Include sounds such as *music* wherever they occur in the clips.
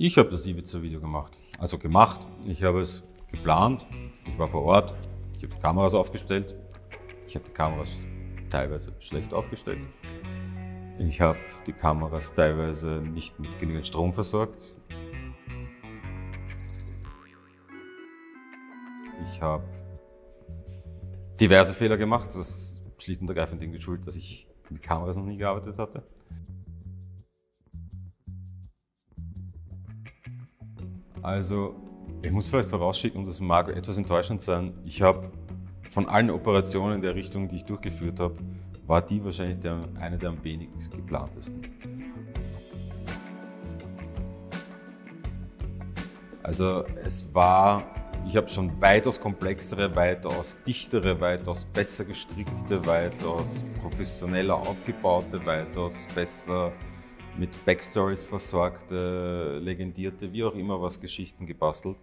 Ich habe das Ibiza-Video gemacht. Also gemacht. Ich habe es geplant. Ich war vor Ort. Ich habe die Kameras aufgestellt. Ich habe die Kameras teilweise schlecht aufgestellt. Ich habe die Kameras teilweise nicht mit genügend Strom versorgt. Ich habe diverse Fehler gemacht. Das ist schlicht und ergreifend dem geschuldet, dass ich mit Kameras noch nie gearbeitet hatte. Also, ich muss vielleicht vorausschicken, und das mag etwas enttäuschend sein, ich habe von allen Operationen in der Richtung, die ich durchgeführt habe, war die wahrscheinlich der, eine der am wenigsten geplantesten. Also es war, ich habe schon weitaus komplexere, weitaus dichtere, weitaus besser gestrickte, weitaus professioneller aufgebaute, weitaus besser mit Backstories versorgte, legendierte, wie auch immer was Geschichten gebastelt.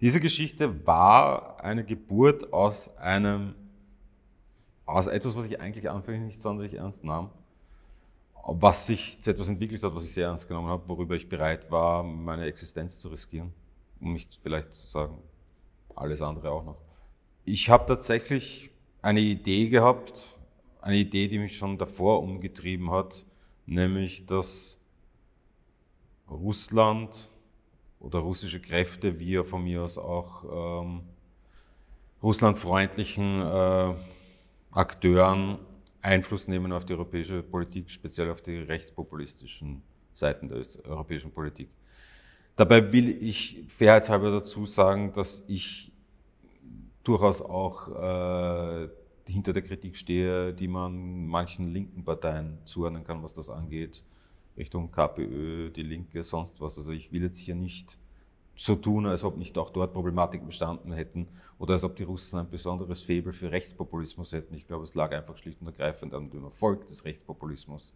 Diese Geschichte war eine Geburt aus einem, aus etwas, was ich eigentlich anfänglich nicht sonderlich ernst nahm, was sich zu etwas entwickelt hat, was ich sehr ernst genommen habe, worüber ich bereit war, meine Existenz zu riskieren, um nicht vielleicht zu sagen, alles andere auch noch. Ich habe tatsächlich eine Idee gehabt, eine Idee, die mich schon davor umgetrieben hat, nämlich dass Russland oder russische Kräfte, wie ja von mir aus auch ähm, russlandfreundlichen äh, Akteuren Einfluss nehmen auf die europäische Politik, speziell auf die rechtspopulistischen Seiten der europäischen Politik. Dabei will ich fairheitshalber dazu sagen, dass ich durchaus auch äh, hinter der Kritik stehe, die man manchen linken Parteien zuordnen kann, was das angeht. Richtung KPÖ, die Linke, sonst was. Also ich will jetzt hier nicht so tun, als ob nicht auch dort Problematiken bestanden hätten oder als ob die Russen ein besonderes Faible für Rechtspopulismus hätten. Ich glaube, es lag einfach schlicht und ergreifend an dem Erfolg des Rechtspopulismus,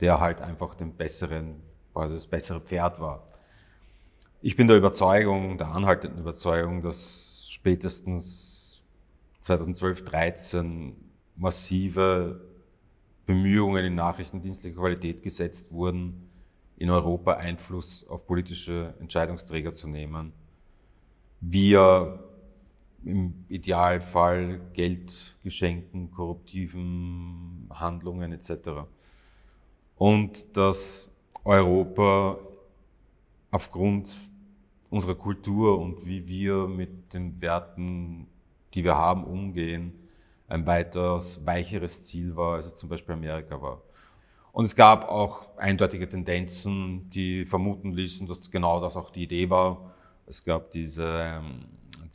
der halt einfach den besseren, also das bessere Pferd war. Ich bin der Überzeugung, der anhaltenden Überzeugung, dass spätestens 2012, 2013 massive Bemühungen in nachrichtendienstlicher Qualität gesetzt wurden, in Europa Einfluss auf politische Entscheidungsträger zu nehmen. Wir im Idealfall Geldgeschenken, korruptiven Handlungen etc. Und dass Europa aufgrund unserer Kultur und wie wir mit den Werten, die wir haben, umgehen, ein weitaus weicheres Ziel war, als es zum Beispiel Amerika war. Und es gab auch eindeutige Tendenzen, die vermuten ließen, dass genau das auch die Idee war. Es gab diese, ähm,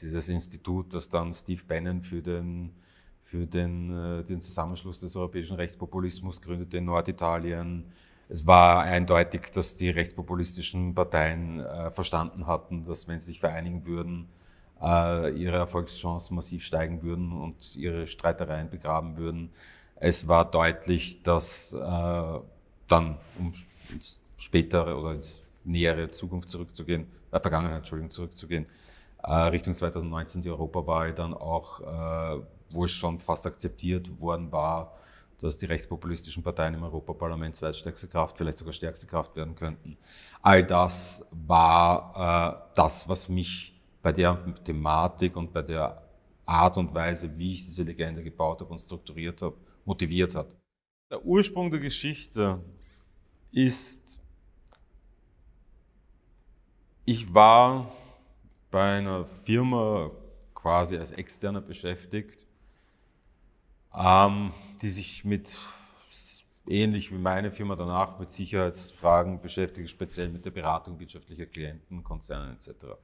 dieses Institut, das dann Steve Bannon für den, für den, äh, den Zusammenschluss des europäischen Rechtspopulismus gründete in Norditalien. Es war eindeutig, dass die rechtspopulistischen Parteien äh, verstanden hatten, dass wenn sie sich vereinigen würden, ihre Erfolgschancen massiv steigen würden und ihre Streitereien begraben würden. Es war deutlich, dass äh, dann, um ins spätere oder ins nähere Zukunft zurückzugehen, äh, Vergangenheit, Entschuldigung, zurückzugehen, äh, Richtung 2019 die Europawahl dann auch, äh, wo es schon fast akzeptiert worden war, dass die rechtspopulistischen Parteien im Europaparlament zweitstärkste Kraft, vielleicht sogar stärkste Kraft werden könnten. All das war äh, das, was mich bei der Thematik und bei der Art und Weise, wie ich diese Legende gebaut habe und strukturiert habe, motiviert hat. Der Ursprung der Geschichte ist, ich war bei einer Firma quasi als Externer beschäftigt, ähm, die sich mit, ähnlich wie meine Firma danach, mit Sicherheitsfragen beschäftigt, speziell mit der Beratung wirtschaftlicher Klienten, Konzernen etc.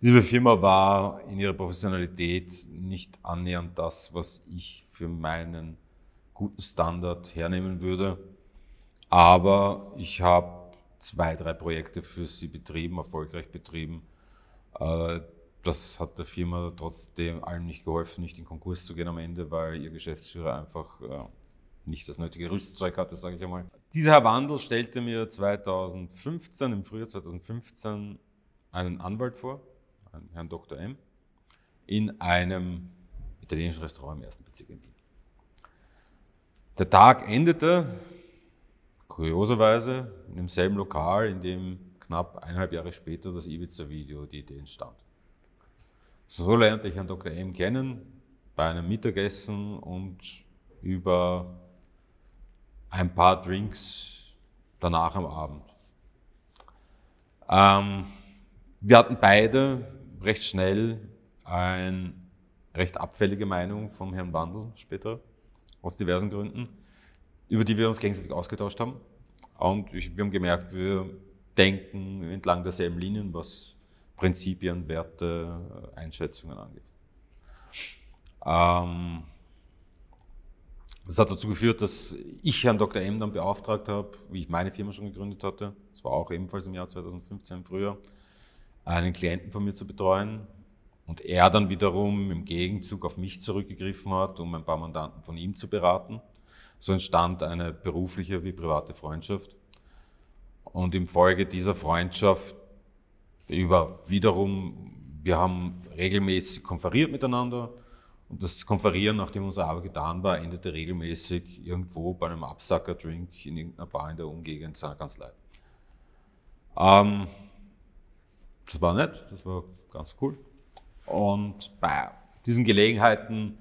Diese Firma war in ihrer Professionalität nicht annähernd das, was ich für meinen guten Standard hernehmen würde. Aber ich habe zwei, drei Projekte für sie betrieben, erfolgreich betrieben. Äh, das hat der Firma trotzdem allem nicht geholfen, nicht in Konkurs zu gehen am Ende, weil ihr Geschäftsführer einfach äh, nicht das nötige Rüstzeug hatte, sage ich einmal. Dieser Herr Wandel stellte mir 2015, im Frühjahr 2015, einen Anwalt vor, Herrn Dr. M., in einem italienischen Restaurant im ersten Bezirk in Wien. Der Tag endete kurioserweise in demselben Lokal, in dem knapp eineinhalb Jahre später das Ibiza-Video, die Idee entstand. So lernte ich Herrn Dr. M kennen, bei einem Mittagessen und über ein paar Drinks danach am Abend. Ähm, wir hatten beide recht schnell eine recht abfällige Meinung vom Herrn Wandel später, aus diversen Gründen, über die wir uns gegenseitig ausgetauscht haben. Und ich, wir haben gemerkt, wir denken entlang derselben Linien, was Prinzipien, Werte, Einschätzungen angeht. Ähm, das hat dazu geführt, dass ich Herrn Dr. M dann beauftragt habe, wie ich meine Firma schon gegründet hatte, das war auch ebenfalls im Jahr 2015 früher, einen Klienten von mir zu betreuen. Und er dann wiederum im Gegenzug auf mich zurückgegriffen hat, um ein paar Mandanten von ihm zu beraten. So entstand eine berufliche wie private Freundschaft. Und im Folge dieser Freundschaft über wiederum, wir haben regelmäßig konferiert miteinander und das Konferieren, nachdem unsere Arbeit getan war, endete regelmäßig irgendwo bei einem Absacker-Drink in irgendeiner Bar in der Umgegend seiner Kanzlei. Ähm, das war nett, das war ganz cool. Und bei diesen Gelegenheiten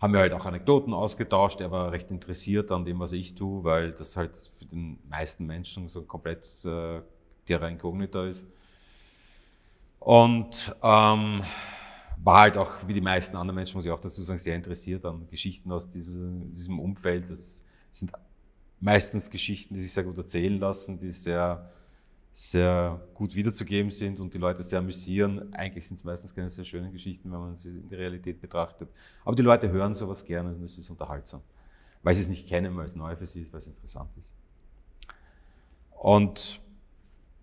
haben wir halt auch Anekdoten ausgetauscht. Er war recht interessiert an dem, was ich tue, weil das halt für den meisten Menschen so komplett äh, Terra Incognita ist. Und ähm, war halt auch, wie die meisten anderen Menschen, muss ich auch dazu sagen, sehr interessiert an Geschichten aus diesem, diesem Umfeld. Das sind meistens Geschichten, die sich sehr gut erzählen lassen, die sehr, sehr gut wiederzugeben sind und die Leute sehr amüsieren. Eigentlich sind es meistens keine sehr schönen Geschichten, wenn man sie in der Realität betrachtet. Aber die Leute hören sowas gerne und es ist unterhaltsam. Weil sie es nicht kennen, weil es neu für sie ist, weil es interessant ist. Und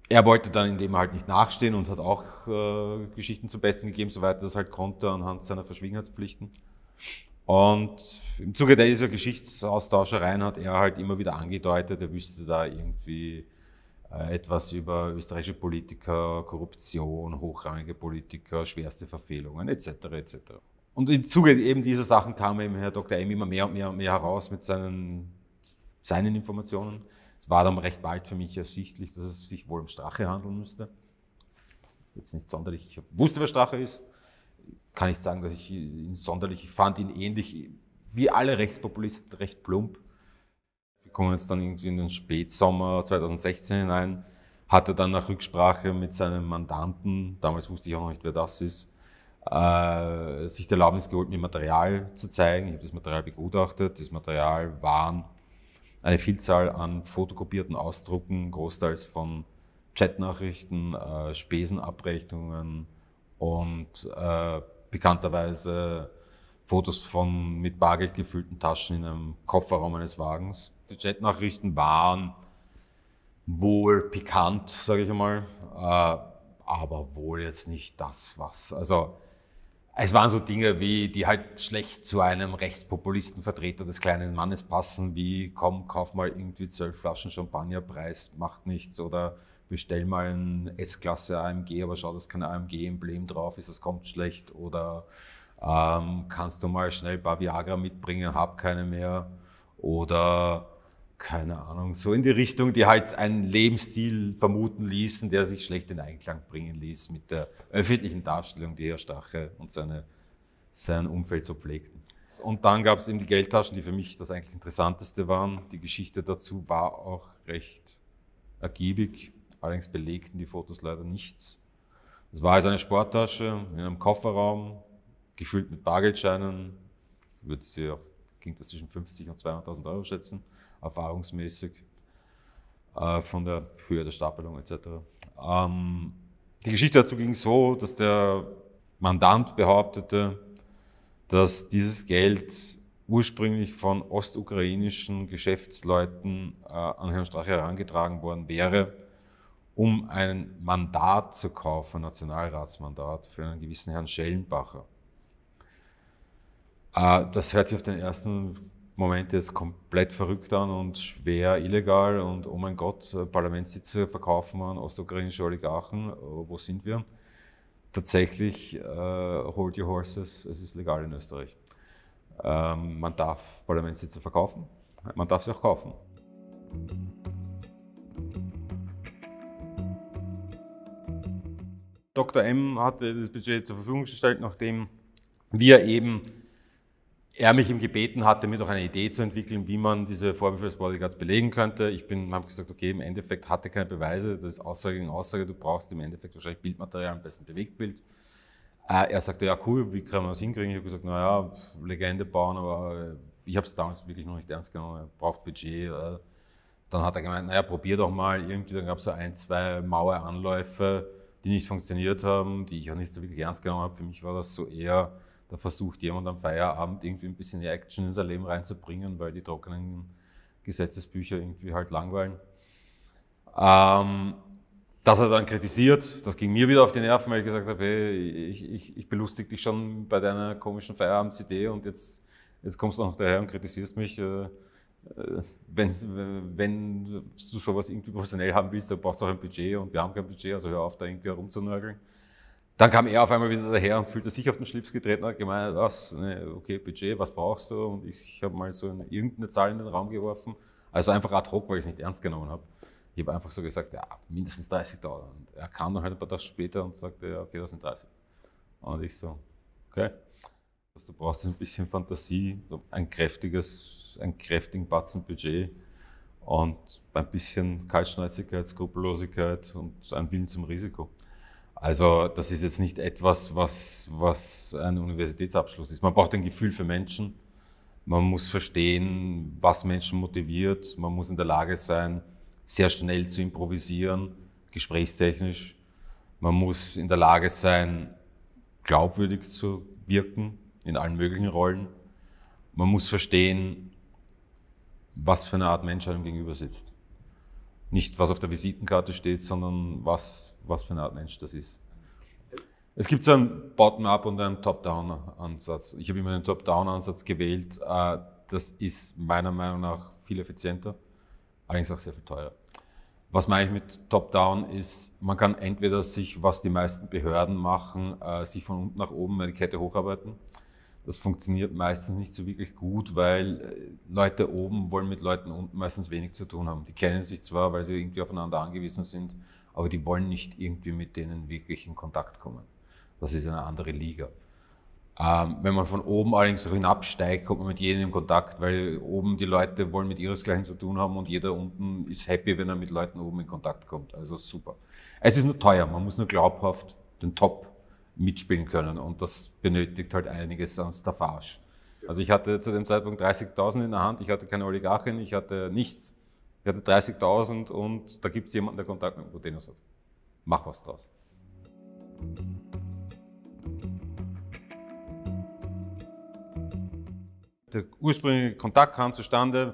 er wollte dann in dem halt nicht nachstehen und hat auch äh, Geschichten zum Besten gegeben, soweit er das halt konnte, anhand seiner Verschwiegenheitspflichten. Und im Zuge dieser Geschichtsaustauschereien hat er halt immer wieder angedeutet, er wüsste da irgendwie etwas über österreichische Politiker, Korruption, hochrangige Politiker, schwerste Verfehlungen etc. etc. Und im Zuge eben dieser Sachen kam eben Herr Dr. M immer mehr und mehr und mehr heraus mit seinen, seinen Informationen. Es war dann recht bald für mich ersichtlich, dass es sich wohl um Strache handeln müsste. Jetzt nicht sonderlich, ich wusste, wer Strache ist. Kann nicht sagen, dass ich ihn sonderlich, ich fand ihn ähnlich wie alle Rechtspopulisten recht plump. Wir kommen jetzt dann irgendwie in den Spätsommer 2016 hinein, hatte dann nach Rücksprache mit seinem Mandanten, damals wusste ich auch noch nicht, wer das ist, äh, sich die Erlaubnis geholt, mir Material zu zeigen. Ich habe das Material begutachtet. Das Material waren eine Vielzahl an fotokopierten Ausdrucken, großteils von Chatnachrichten, äh, Spesenabrechnungen und äh, bekannterweise Fotos von mit Bargeld gefüllten Taschen in einem Kofferraum eines Wagens. Die Chatnachrichten waren wohl pikant, sage ich einmal, äh, aber wohl jetzt nicht das, was. Also es waren so Dinge wie, die halt schlecht zu einem Rechtspopulistenvertreter des kleinen Mannes passen, wie komm, kauf mal irgendwie zwölf Flaschen Champagner, Preis macht nichts oder bestell mal ein S-Klasse AMG, aber schau, dass kein AMG-Emblem drauf ist, das kommt schlecht oder ähm, kannst du mal schnell ein paar Viagra mitbringen, hab keine mehr oder keine Ahnung, so in die Richtung, die halt einen Lebensstil vermuten ließen, der sich schlecht in Einklang bringen ließ mit der öffentlichen Darstellung, die Herr Stache und seine, sein Umfeld so pflegten. Und dann gab es eben die Geldtaschen, die für mich das eigentlich Interessanteste waren. Die Geschichte dazu war auch recht ergiebig, allerdings belegten die Fotos leider nichts. Es war also eine Sporttasche in einem Kofferraum, gefüllt mit Bargeldscheinen, würde sie auf, ging das zwischen 50 und 200.000 Euro schätzen erfahrungsmäßig, äh, von der Höhe der Stapelung etc. Ähm, die Geschichte dazu ging so, dass der Mandant behauptete, dass dieses Geld ursprünglich von ostukrainischen Geschäftsleuten äh, an Herrn Strache herangetragen worden wäre, um ein Mandat zu kaufen, ein Nationalratsmandat für einen gewissen Herrn Schellenbacher. Äh, das hört sich auf den ersten Moment jetzt komplett verrückt an und schwer illegal und oh mein Gott, äh, Parlamentssitze verkaufen an ostukrainische Oligarchen, äh, wo sind wir? Tatsächlich, äh, hold your horses, es ist legal in Österreich. Ähm, man darf Parlamentssitze verkaufen, man darf sie auch kaufen. Dr. M hatte das Budget zur Verfügung gestellt, nachdem wir eben er mich ihm gebeten hatte, mir doch eine Idee zu entwickeln, wie man diese Vorwürfe des Bodyguards belegen könnte. Ich bin, habe gesagt, okay, im Endeffekt hatte keine Beweise, das ist Aussage gegen Aussage, du brauchst im Endeffekt wahrscheinlich Bildmaterial, am besten Bewegtbild. Äh, er sagte, ja cool, wie kann man das hinkriegen? Ich habe gesagt, naja, Legende bauen, aber ich habe es damals wirklich noch nicht ernst genommen, er braucht Budget. Äh. Dann hat er gemeint, naja, probier doch mal. Irgendwie, dann gab es so ein, zwei Maueranläufe, die nicht funktioniert haben, die ich auch nicht so wirklich ernst genommen habe. Für mich war das so eher, da versucht jemand am Feierabend irgendwie ein bisschen Action in sein Leben reinzubringen, weil die trockenen Gesetzesbücher irgendwie halt langweilen. Ähm, das hat er dann kritisiert, das ging mir wieder auf die Nerven, weil ich gesagt habe, hey, ich, ich, ich belustige dich schon bei deiner komischen Feierabendsidee und jetzt, jetzt kommst du noch daher und kritisierst mich. Äh, äh, wenn, wenn du sowas irgendwie professionell haben willst, dann brauchst du auch ein Budget und wir haben kein Budget, also hör auf, da irgendwie herumzunörgeln. Dann kam er auf einmal wieder daher und fühlte sich auf den Schlips getreten und hat gemeint, was, ne, okay, Budget, was brauchst du? Und ich, ich habe mal so eine, irgendeine Zahl in den Raum geworfen, also einfach ad hoc, weil ich es nicht ernst genommen habe. Ich habe einfach so gesagt, ja, mindestens 30.000. Und er kam dann halt ein paar Tage später und sagte, ja, okay, das sind 30. Und ich so, okay. Also du brauchst ein bisschen Fantasie, ein kräftiges einen kräftigen Batzen Budget und ein bisschen Kaltschnäuzigkeit, Skrupellosigkeit und einen Willen zum Risiko. Also das ist jetzt nicht etwas, was, was ein Universitätsabschluss ist. Man braucht ein Gefühl für Menschen. Man muss verstehen, was Menschen motiviert. Man muss in der Lage sein, sehr schnell zu improvisieren, gesprächstechnisch. Man muss in der Lage sein, glaubwürdig zu wirken in allen möglichen Rollen. Man muss verstehen, was für eine Art Mensch einem gegenüber sitzt. Nicht, was auf der Visitenkarte steht, sondern was, was für eine Art Mensch das ist. Es gibt so einen Bottom-up und einen Top-down-Ansatz. Ich habe immer den Top-down-Ansatz gewählt. Äh, das ist meiner Meinung nach viel effizienter, allerdings auch sehr viel teurer. Was meine ich mit Top-down ist, man kann entweder sich, was die meisten Behörden machen, äh, sich von unten nach oben eine Kette hocharbeiten das funktioniert meistens nicht so wirklich gut, weil äh, Leute oben wollen mit Leuten unten meistens wenig zu tun haben. Die kennen sich zwar, weil sie irgendwie aufeinander angewiesen sind, aber die wollen nicht irgendwie mit denen wirklich in Kontakt kommen. Das ist eine andere Liga. Ähm, wenn man von oben allerdings hinabsteigt, kommt man mit jedem in Kontakt, weil oben die Leute wollen mit ihresgleichen zu tun haben und jeder unten ist happy, wenn er mit Leuten oben in Kontakt kommt. Also super. Es ist nur teuer, man muss nur glaubhaft den Top mitspielen können. Und das benötigt halt einiges an Staffage. Also ich hatte zu dem Zeitpunkt 30.000 in der Hand, ich hatte keine Oligarchin, ich hatte nichts. Ich hatte 30.000 und da gibt es jemanden, der Kontakt mit Putinus hat. Mach was draus. Der ursprüngliche Kontakt kam zustande.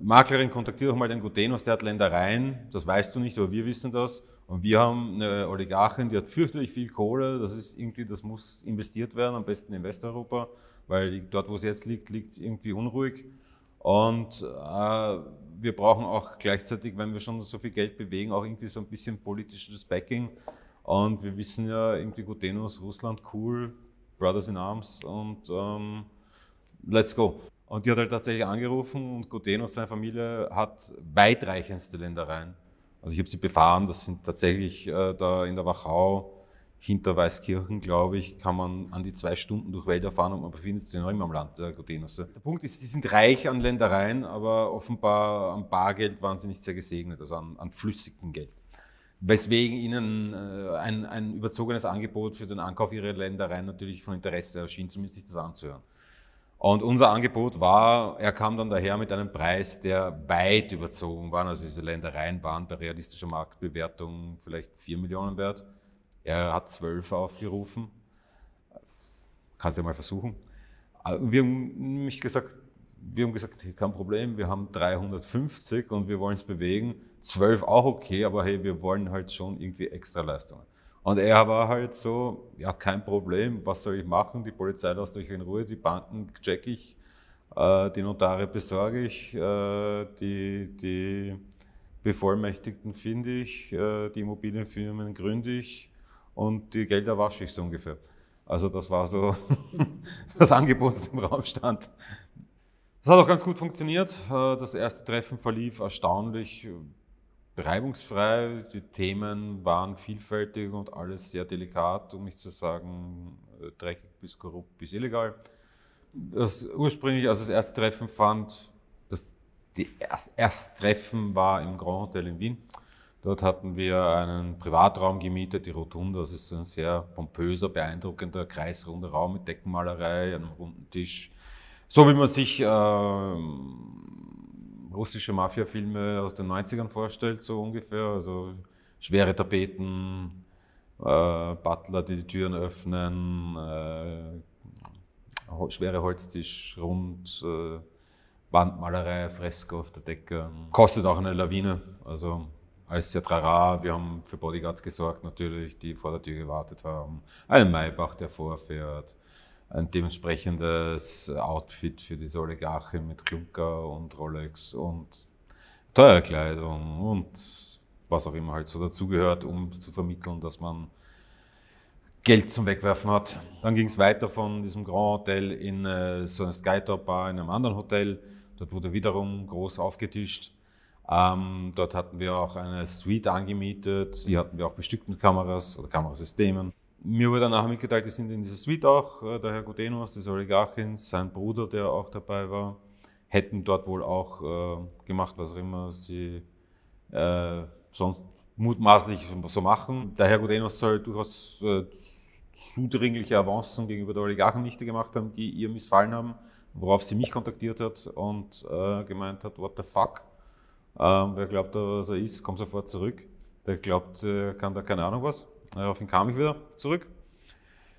Maklerin kontaktiert auch mal den Gutenus, der hat Ländereien, das weißt du nicht, aber wir wissen das. Und wir haben eine Oligarchin, die hat fürchterlich viel Kohle. Das ist irgendwie, das muss investiert werden, am besten in Westeuropa, weil dort, wo es jetzt liegt, liegt es irgendwie unruhig. Und äh, wir brauchen auch gleichzeitig, wenn wir schon so viel Geld bewegen, auch irgendwie so ein bisschen politisches Backing. Und wir wissen ja irgendwie Gutenus, Russland, cool, Brothers in Arms und ähm, let's go. Und die hat halt tatsächlich angerufen und Gutenus, seine Familie, hat weitreichendste Ländereien. Also ich habe sie befahren, das sind tatsächlich äh, da in der Wachau hinter Weißkirchen, glaube ich, kann man an die zwei Stunden durch Wälder fahren und man befindet sich noch immer am Land der Gotenusse. Der Punkt ist, sie sind reich an Ländereien, aber offenbar am Bargeld waren sie nicht sehr gesegnet, also an, an flüssigem Geld. Weswegen ihnen äh, ein, ein überzogenes Angebot für den Ankauf ihrer Ländereien natürlich von Interesse erschien, zumindest sich das anzuhören. Und unser Angebot war, er kam dann daher mit einem Preis, der weit überzogen war. Also diese Ländereien waren bei realistischer Marktbewertung vielleicht 4 Millionen wert. Er hat 12 aufgerufen. Kann es ja mal versuchen. Wir haben mich gesagt, wir haben gesagt, hey, kein Problem, wir haben 350 und wir wollen es bewegen. 12 auch okay, aber hey, wir wollen halt schon irgendwie extra Leistungen. Und er war halt so, ja, kein Problem, was soll ich machen? Die Polizei lässt euch in Ruhe, die Banken check ich, äh, die Notare besorge ich, äh, die, die Bevollmächtigten finde ich, äh, die Immobilienfirmen gründe ich und die Gelder wasche ich so ungefähr. Also das war so *laughs* das Angebot, das im Raum stand. Das hat auch ganz gut funktioniert. Äh, das erste Treffen verlief erstaunlich reibungsfrei. Die Themen waren vielfältig und alles sehr delikat, um nicht zu sagen äh, dreckig bis korrupt bis illegal. Das ursprünglich, als das erste Treffen fand, das die erst, war im Grand Hotel in Wien. Dort hatten wir einen Privatraum gemietet, die Rotunda. Das ist ein sehr pompöser, beeindruckender, kreisrunder Raum mit Deckenmalerei, einem runden Tisch. So wie man sich äh, russische Mafia-Filme aus den 90ern vorstellt, so ungefähr. Also schwere Tapeten, äh, Butler, die die Türen öffnen, äh, schwere Holztisch, rund, äh, Wandmalerei, Fresko auf der Decke. Kostet auch eine Lawine. Also alles sehr trara. Wir haben für Bodyguards gesorgt natürlich, die vor der Tür gewartet haben. Ein Maybach, der vorfährt. Ein dementsprechendes Outfit für diese Oligarchen mit Klunker und Rolex und teure Kleidung und was auch immer halt so dazugehört, um zu vermitteln, dass man Geld zum Wegwerfen hat. Dann ging es weiter von diesem Grand Hotel in äh, so eine Skytop Bar in einem anderen Hotel. Dort wurde wiederum groß aufgetischt. Ähm, dort hatten wir auch eine Suite angemietet. Die hatten wir auch bestückt mit Kameras oder Kamerasystemen. Mir wurde danach mitgeteilt, die sind in dieser Suite auch. Äh, der Herr Gudenos, des Oligarchins, sein Bruder, der auch dabei war, hätten dort wohl auch äh, gemacht, was auch immer sie äh, sonst mutmaßlich so machen. Der Herr Gudenos soll durchaus äh, zudringliche Avancen gegenüber der Oligarchennichte gemacht haben, die ihr missfallen haben, worauf sie mich kontaktiert hat und äh, gemeint hat, what the fuck, ähm, wer glaubt da, was er ist, kommt sofort zurück. Der glaubt, er kann da keine Ahnung was. Daraufhin kam ich wieder zurück.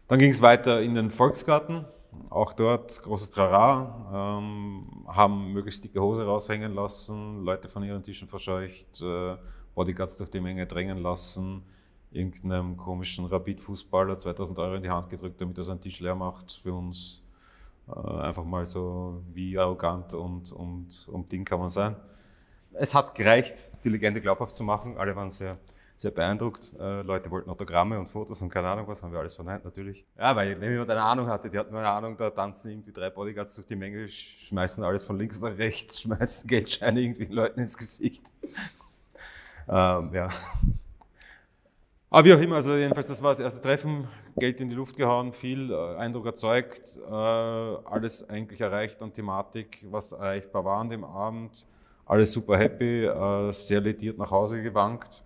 Dann ging es weiter in den Volksgarten. Auch dort großes Trara, ähm, haben möglichst dicke Hose raushängen lassen, Leute von ihren Tischen verscheucht, äh, Bodyguards durch die Menge drängen lassen, irgendeinem komischen Rapid-Fußballer 2000 Euro in die Hand gedrückt, damit er seinen Tisch leer macht für uns. Äh, einfach mal so, wie arrogant und, und, und Ding kann man sein es hat gereicht, die Legende glaubhaft zu machen. Alle waren sehr, sehr beeindruckt. Äh, Leute wollten Autogramme und Fotos und keine Ahnung was, haben wir alles verneint natürlich. Ja, weil wenn jemand eine Ahnung hatte, die hatten eine Ahnung, da tanzen irgendwie drei Bodyguards durch die Menge, schmeißen alles von links nach rechts, *laughs* schmeißen Geldscheine irgendwie Leuten ins Gesicht. ähm, ja. Aber wie auch immer, also jedenfalls, das war das erste Treffen, Geld in die Luft gehauen, viel äh, Eindruck erzeugt, äh, alles eigentlich erreicht an Thematik, was erreichbar war an dem Abend alles super happy, äh, sehr lediert nach Hause gewankt.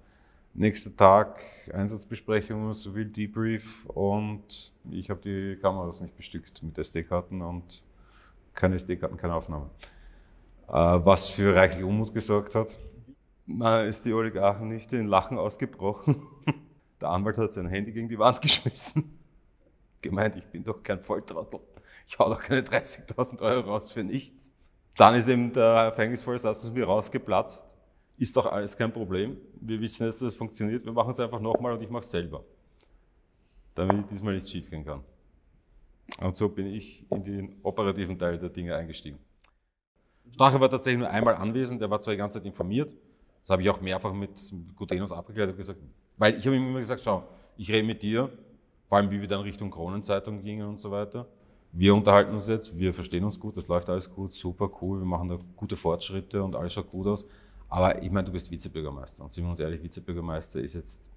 Nächster Tag Einsatzbesprechung, so will Debrief und ich habe die Kameras nicht bestückt mit SD-Karten und keine SD-Karten, keine Aufnahme. Äh, was für reichlich Unmut gesorgt hat. Ist die Oligarchen nicht in Lachen ausgebrochen. *laughs* Der Anwalt hat sein Handy gegen die Wand geschmissen. Gemeint, ich bin doch kein Volltrottel. Ich hau doch keine 30.000 Euro raus für nichts. Dann ist eben der verhängnisvolle aus mir rausgeplatzt. Ist doch alles kein Problem. Wir wissen jetzt, dass es funktioniert. Wir machen es einfach nochmal und ich mache es selber. Damit diesmal nicht schief gehen kann. Und so bin ich in den operativen Teil der Dinge eingestiegen. Strache war tatsächlich nur einmal anwesend, er war zwar die ganze Zeit informiert, das habe ich auch mehrfach mit Gutenos abgeklärt und gesagt, weil ich habe ihm immer gesagt, schau, ich rede mit dir, vor allem wie wir dann Richtung Kronenzeitung gingen und so weiter wir unterhalten uns jetzt, wir verstehen uns gut, das läuft alles gut, super cool, wir machen da gute Fortschritte und alles schaut gut aus. Aber ich meine, du bist Vizebürgermeister und sind wir uns ehrlich, Vizebürgermeister ist jetzt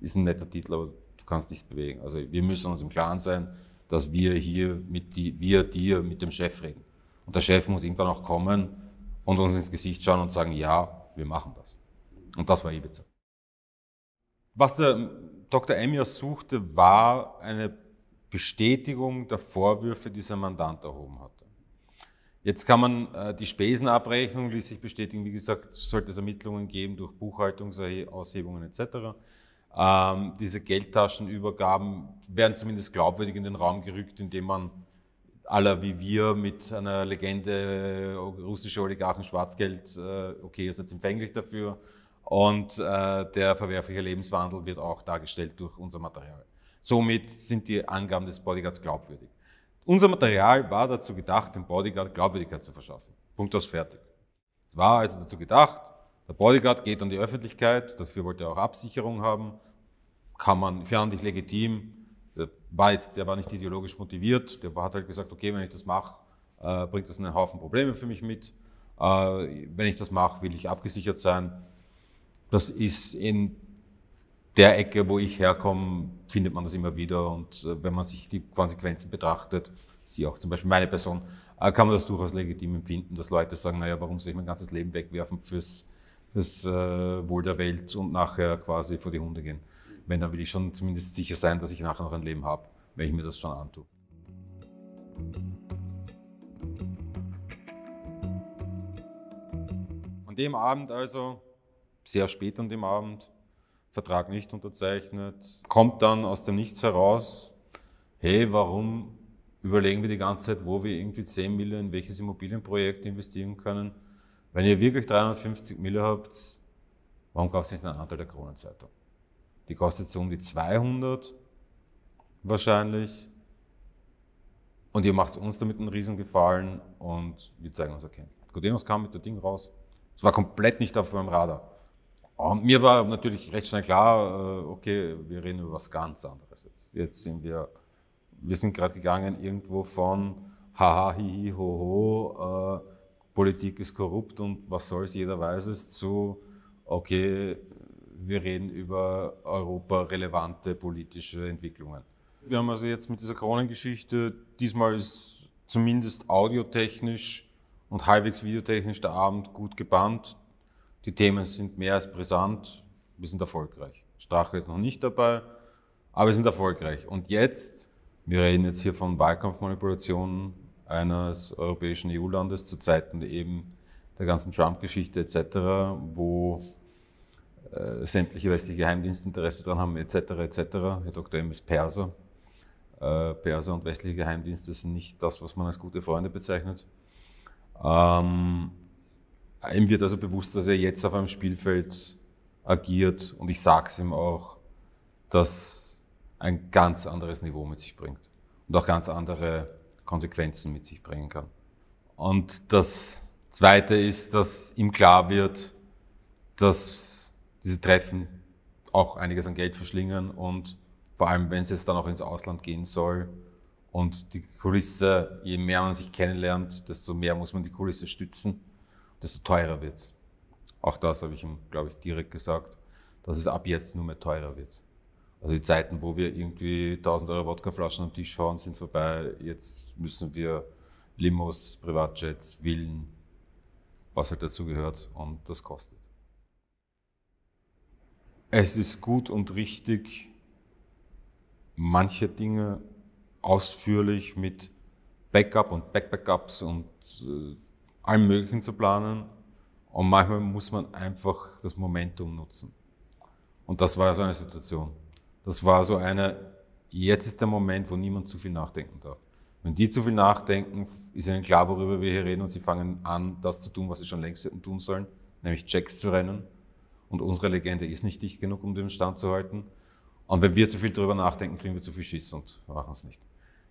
ist ein netter Titel, aber du kannst nichts bewegen. Also wir müssen uns im Klaren sein, dass wir hier mit die, wir dir mit dem Chef reden. Und der Chef muss irgendwann auch kommen und uns ins Gesicht schauen und sagen, ja, wir machen das. Und das war Ibiza. Was der Dr. Emias suchte, war eine Bestätigung der Vorwürfe, die sein Mandant erhoben hatte. Jetzt kann man äh, die Spesenabrechnung ließ sich bestätigen. Wie gesagt, sollte es Ermittlungen geben durch Buchhaltungsaushebungen etc. Ähm, diese Geldtaschenübergaben werden zumindest glaubwürdig in den Raum gerückt, indem man aller wie wir mit einer Legende russische Oligarchen Schwarzgeld, äh, okay, ist jetzt empfänglich dafür. Und äh, der verwerfliche Lebenswandel wird auch dargestellt durch unser Material. Somit sind die Angaben des Bodyguards glaubwürdig. Unser Material war dazu gedacht, dem Bodyguard Glaubwürdigkeit zu verschaffen. Punkt aus fertig. Es war also dazu gedacht, der Bodyguard geht an die Öffentlichkeit, dafür wollte er auch Absicherung haben, kann man, fand ich legitim, der war, jetzt, der war nicht ideologisch motiviert, der hat halt gesagt, okay, wenn ich das mache, äh, bringt das einen Haufen Probleme für mich mit. Äh, wenn ich das mache, will ich abgesichert sein. Das ist in der Ecke, wo ich herkomme, findet man das immer wieder. Und äh, wenn man sich die Konsequenzen betrachtet, sie auch zum Beispiel meine Person, äh, kann man das durchaus legitim empfinden, dass Leute sagen, naja, warum soll ich mein ganzes Leben wegwerfen fürs, fürs äh, Wohl der Welt und nachher quasi vor die Hunde gehen. Wenn, dann will ich schon zumindest sicher sein, dass ich nachher noch ein Leben habe, wenn ich mir das schon antue. An dem Abend also, sehr spät an dem Abend, Vertrag nicht unterzeichnet, kommt dann aus dem Nichts heraus, hey, warum überlegen wir die ganze Zeit, wo wir irgendwie 10 Millionen in welches Immobilienprojekt investieren können? Wenn ihr wirklich 350 Millionen habt, warum kauft ihr nicht einen Anteil der Kronenzeitung? Die kostet so um die 200 wahrscheinlich. Und ihr macht uns damit einen Riesengefallen und wir zeigen uns erkennt. Godenos kam mit dem Ding raus. Es war komplett nicht auf meinem Radar. Und mir war natürlich recht schnell klar, äh, okay, wir reden über was ganz anderes jetzt. Jetzt sind wir, wir sind gerade gegangen irgendwo von haha, hihi, ho, ho, äh, Politik ist korrupt und was soll's, jeder weiß es, zu, okay, wir reden über Europa relevante politische Entwicklungen. Wir haben also jetzt mit dieser Kronengeschichte, diesmal ist zumindest audiotechnisch und halbwegs videotechnisch der Abend gut gebannt. Die Themen sind mehr als brisant. Wir sind erfolgreich. Strache ist noch nicht dabei, aber wir sind erfolgreich. Und jetzt, wir reden jetzt hier von Wahlkampfmanipulationen eines europäischen EU-Landes zu Zeiten eben der ganzen Trump-Geschichte etc., wo äh, sämtliche westliche Geheimdienste Interesse daran haben etc. etc. Herr Dr. M. ist Perser. Äh, Perser und westliche Geheimdienste sind nicht das, was man als gute Freunde bezeichnet. Ähm, ihm wird also bewusst, dass er jetzt auf einem Spielfeld agiert und ich sage es ihm auch, dass ein ganz anderes Niveau mit sich bringt und auch ganz andere Konsequenzen mit sich bringen kann. Und das Zweite ist, dass ihm klar wird, dass diese Treffen auch einiges an Geld verschlingen und vor allem, wenn es jetzt dann auch ins Ausland gehen soll, und die Kulisse, je mehr man sich kennenlernt, desto mehr muss man die Kulisse stützen, desto teurer wird es. Auch das habe ich ihm, glaube ich, direkt gesagt, dass es ab jetzt nur mehr teurer wird. Also die Zeiten, wo wir irgendwie 1000 Euro Wodkaflaschen am Tisch hauen, sind vorbei. Jetzt müssen wir Limos, Privatjets, Villen, was halt dazu gehört und das kostet. Es ist gut und richtig, manche Dinge ausführlich mit Backup und Backbackups und äh, allem Möglichen zu planen. Und manchmal muss man einfach das Momentum nutzen. Und das war so eine Situation. Das war so eine, jetzt ist der Moment, wo niemand zu viel nachdenken darf. Wenn die zu viel nachdenken, ist ihnen klar, worüber wir hier reden und sie fangen an, das zu tun, was sie schon längst hätten tun sollen, nämlich Checks zu rennen. Und unsere Legende ist nicht dicht genug, um den Stand zu halten. Und wenn wir zu viel darüber nachdenken, kriegen wir zu viel Schiss und machen es nicht.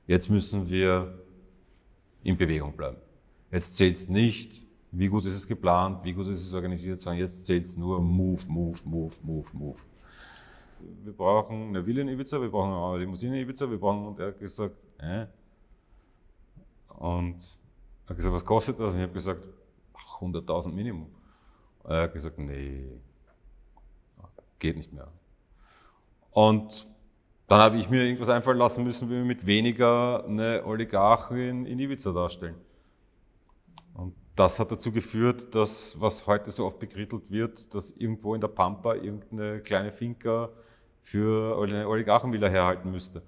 Jetzt müssen wir in Bewegung bleiben. Jetzt zählt es nicht, wie gut ist es geplant, wie gut ist es organisiert, sondern jetzt zählt es nur Move, Move, Move, Move, Move. Wir brauchen eine Villa in Ibiza, wir brauchen eine Limousine in Ibiza, wir brauchen, und er hat gesagt, äh. Und er hat gesagt, was kostet das? Und ich habe gesagt, 100.000 Minimum. Er hat gesagt, nee, geht nicht mehr. Und dann habe ich mir irgendwas einfallen lassen müssen, wie wir mit weniger eine Oligarchin in Ibiza darstellen. Und das hat dazu geführt, dass, was heute so oft bekrittelt wird, dass irgendwo in der Pampa irgendeine kleine Finca für eine Oligarchenvilla herhalten müsste.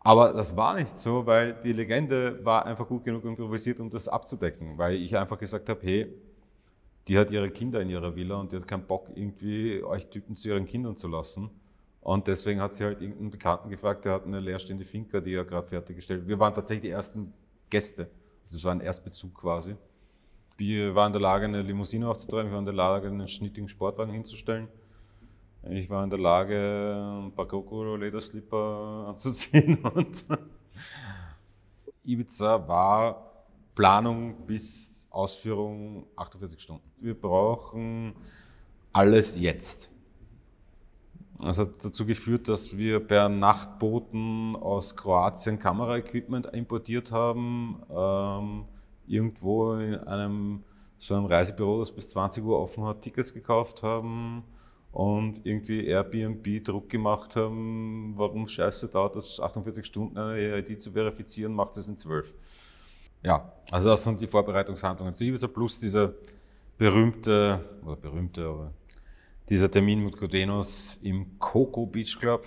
Aber das war nicht so, weil die Legende war einfach gut genug improvisiert, um das abzudecken. Weil ich einfach gesagt habe, hey, die hat ihre Kinder in ihrer Villa und die hat keinen Bock, irgendwie euch Typen zu ihren Kindern zu lassen. Und deswegen hat sie halt irgendeinen Bekannten gefragt, der hat eine leerstehende Finca, die er gerade fertiggestellt hat. Wir waren tatsächlich die ersten Gäste. Es war ein Erstbezug quasi. Wir waren in der Lage, eine Limousine aufzutreiben, wir waren in der Lage, einen schnittigen Sportwagen hinzustellen. Ich war in der Lage, ein paar Kokoro-Lederslipper *laughs* anzuziehen. Und Ibiza war Planung bis Ausführung 48 Stunden. Wir brauchen alles jetzt. Das hat dazu geführt, dass wir per Nachtbooten aus Kroatien Kameraequipment importiert haben, ähm, irgendwo in einem so einem Reisebüro, das bis 20 Uhr offen hat, Tickets gekauft haben und irgendwie Airbnb Druck gemacht haben, warum scheiße dauert das 48 Stunden eine ID zu verifizieren, macht es in 12. Ja, also das sind die Vorbereitungshandlungen zu Ibiza plus dieser berühmte, oder berühmte, aber dieser Termin mit Codenos im Coco Beach Club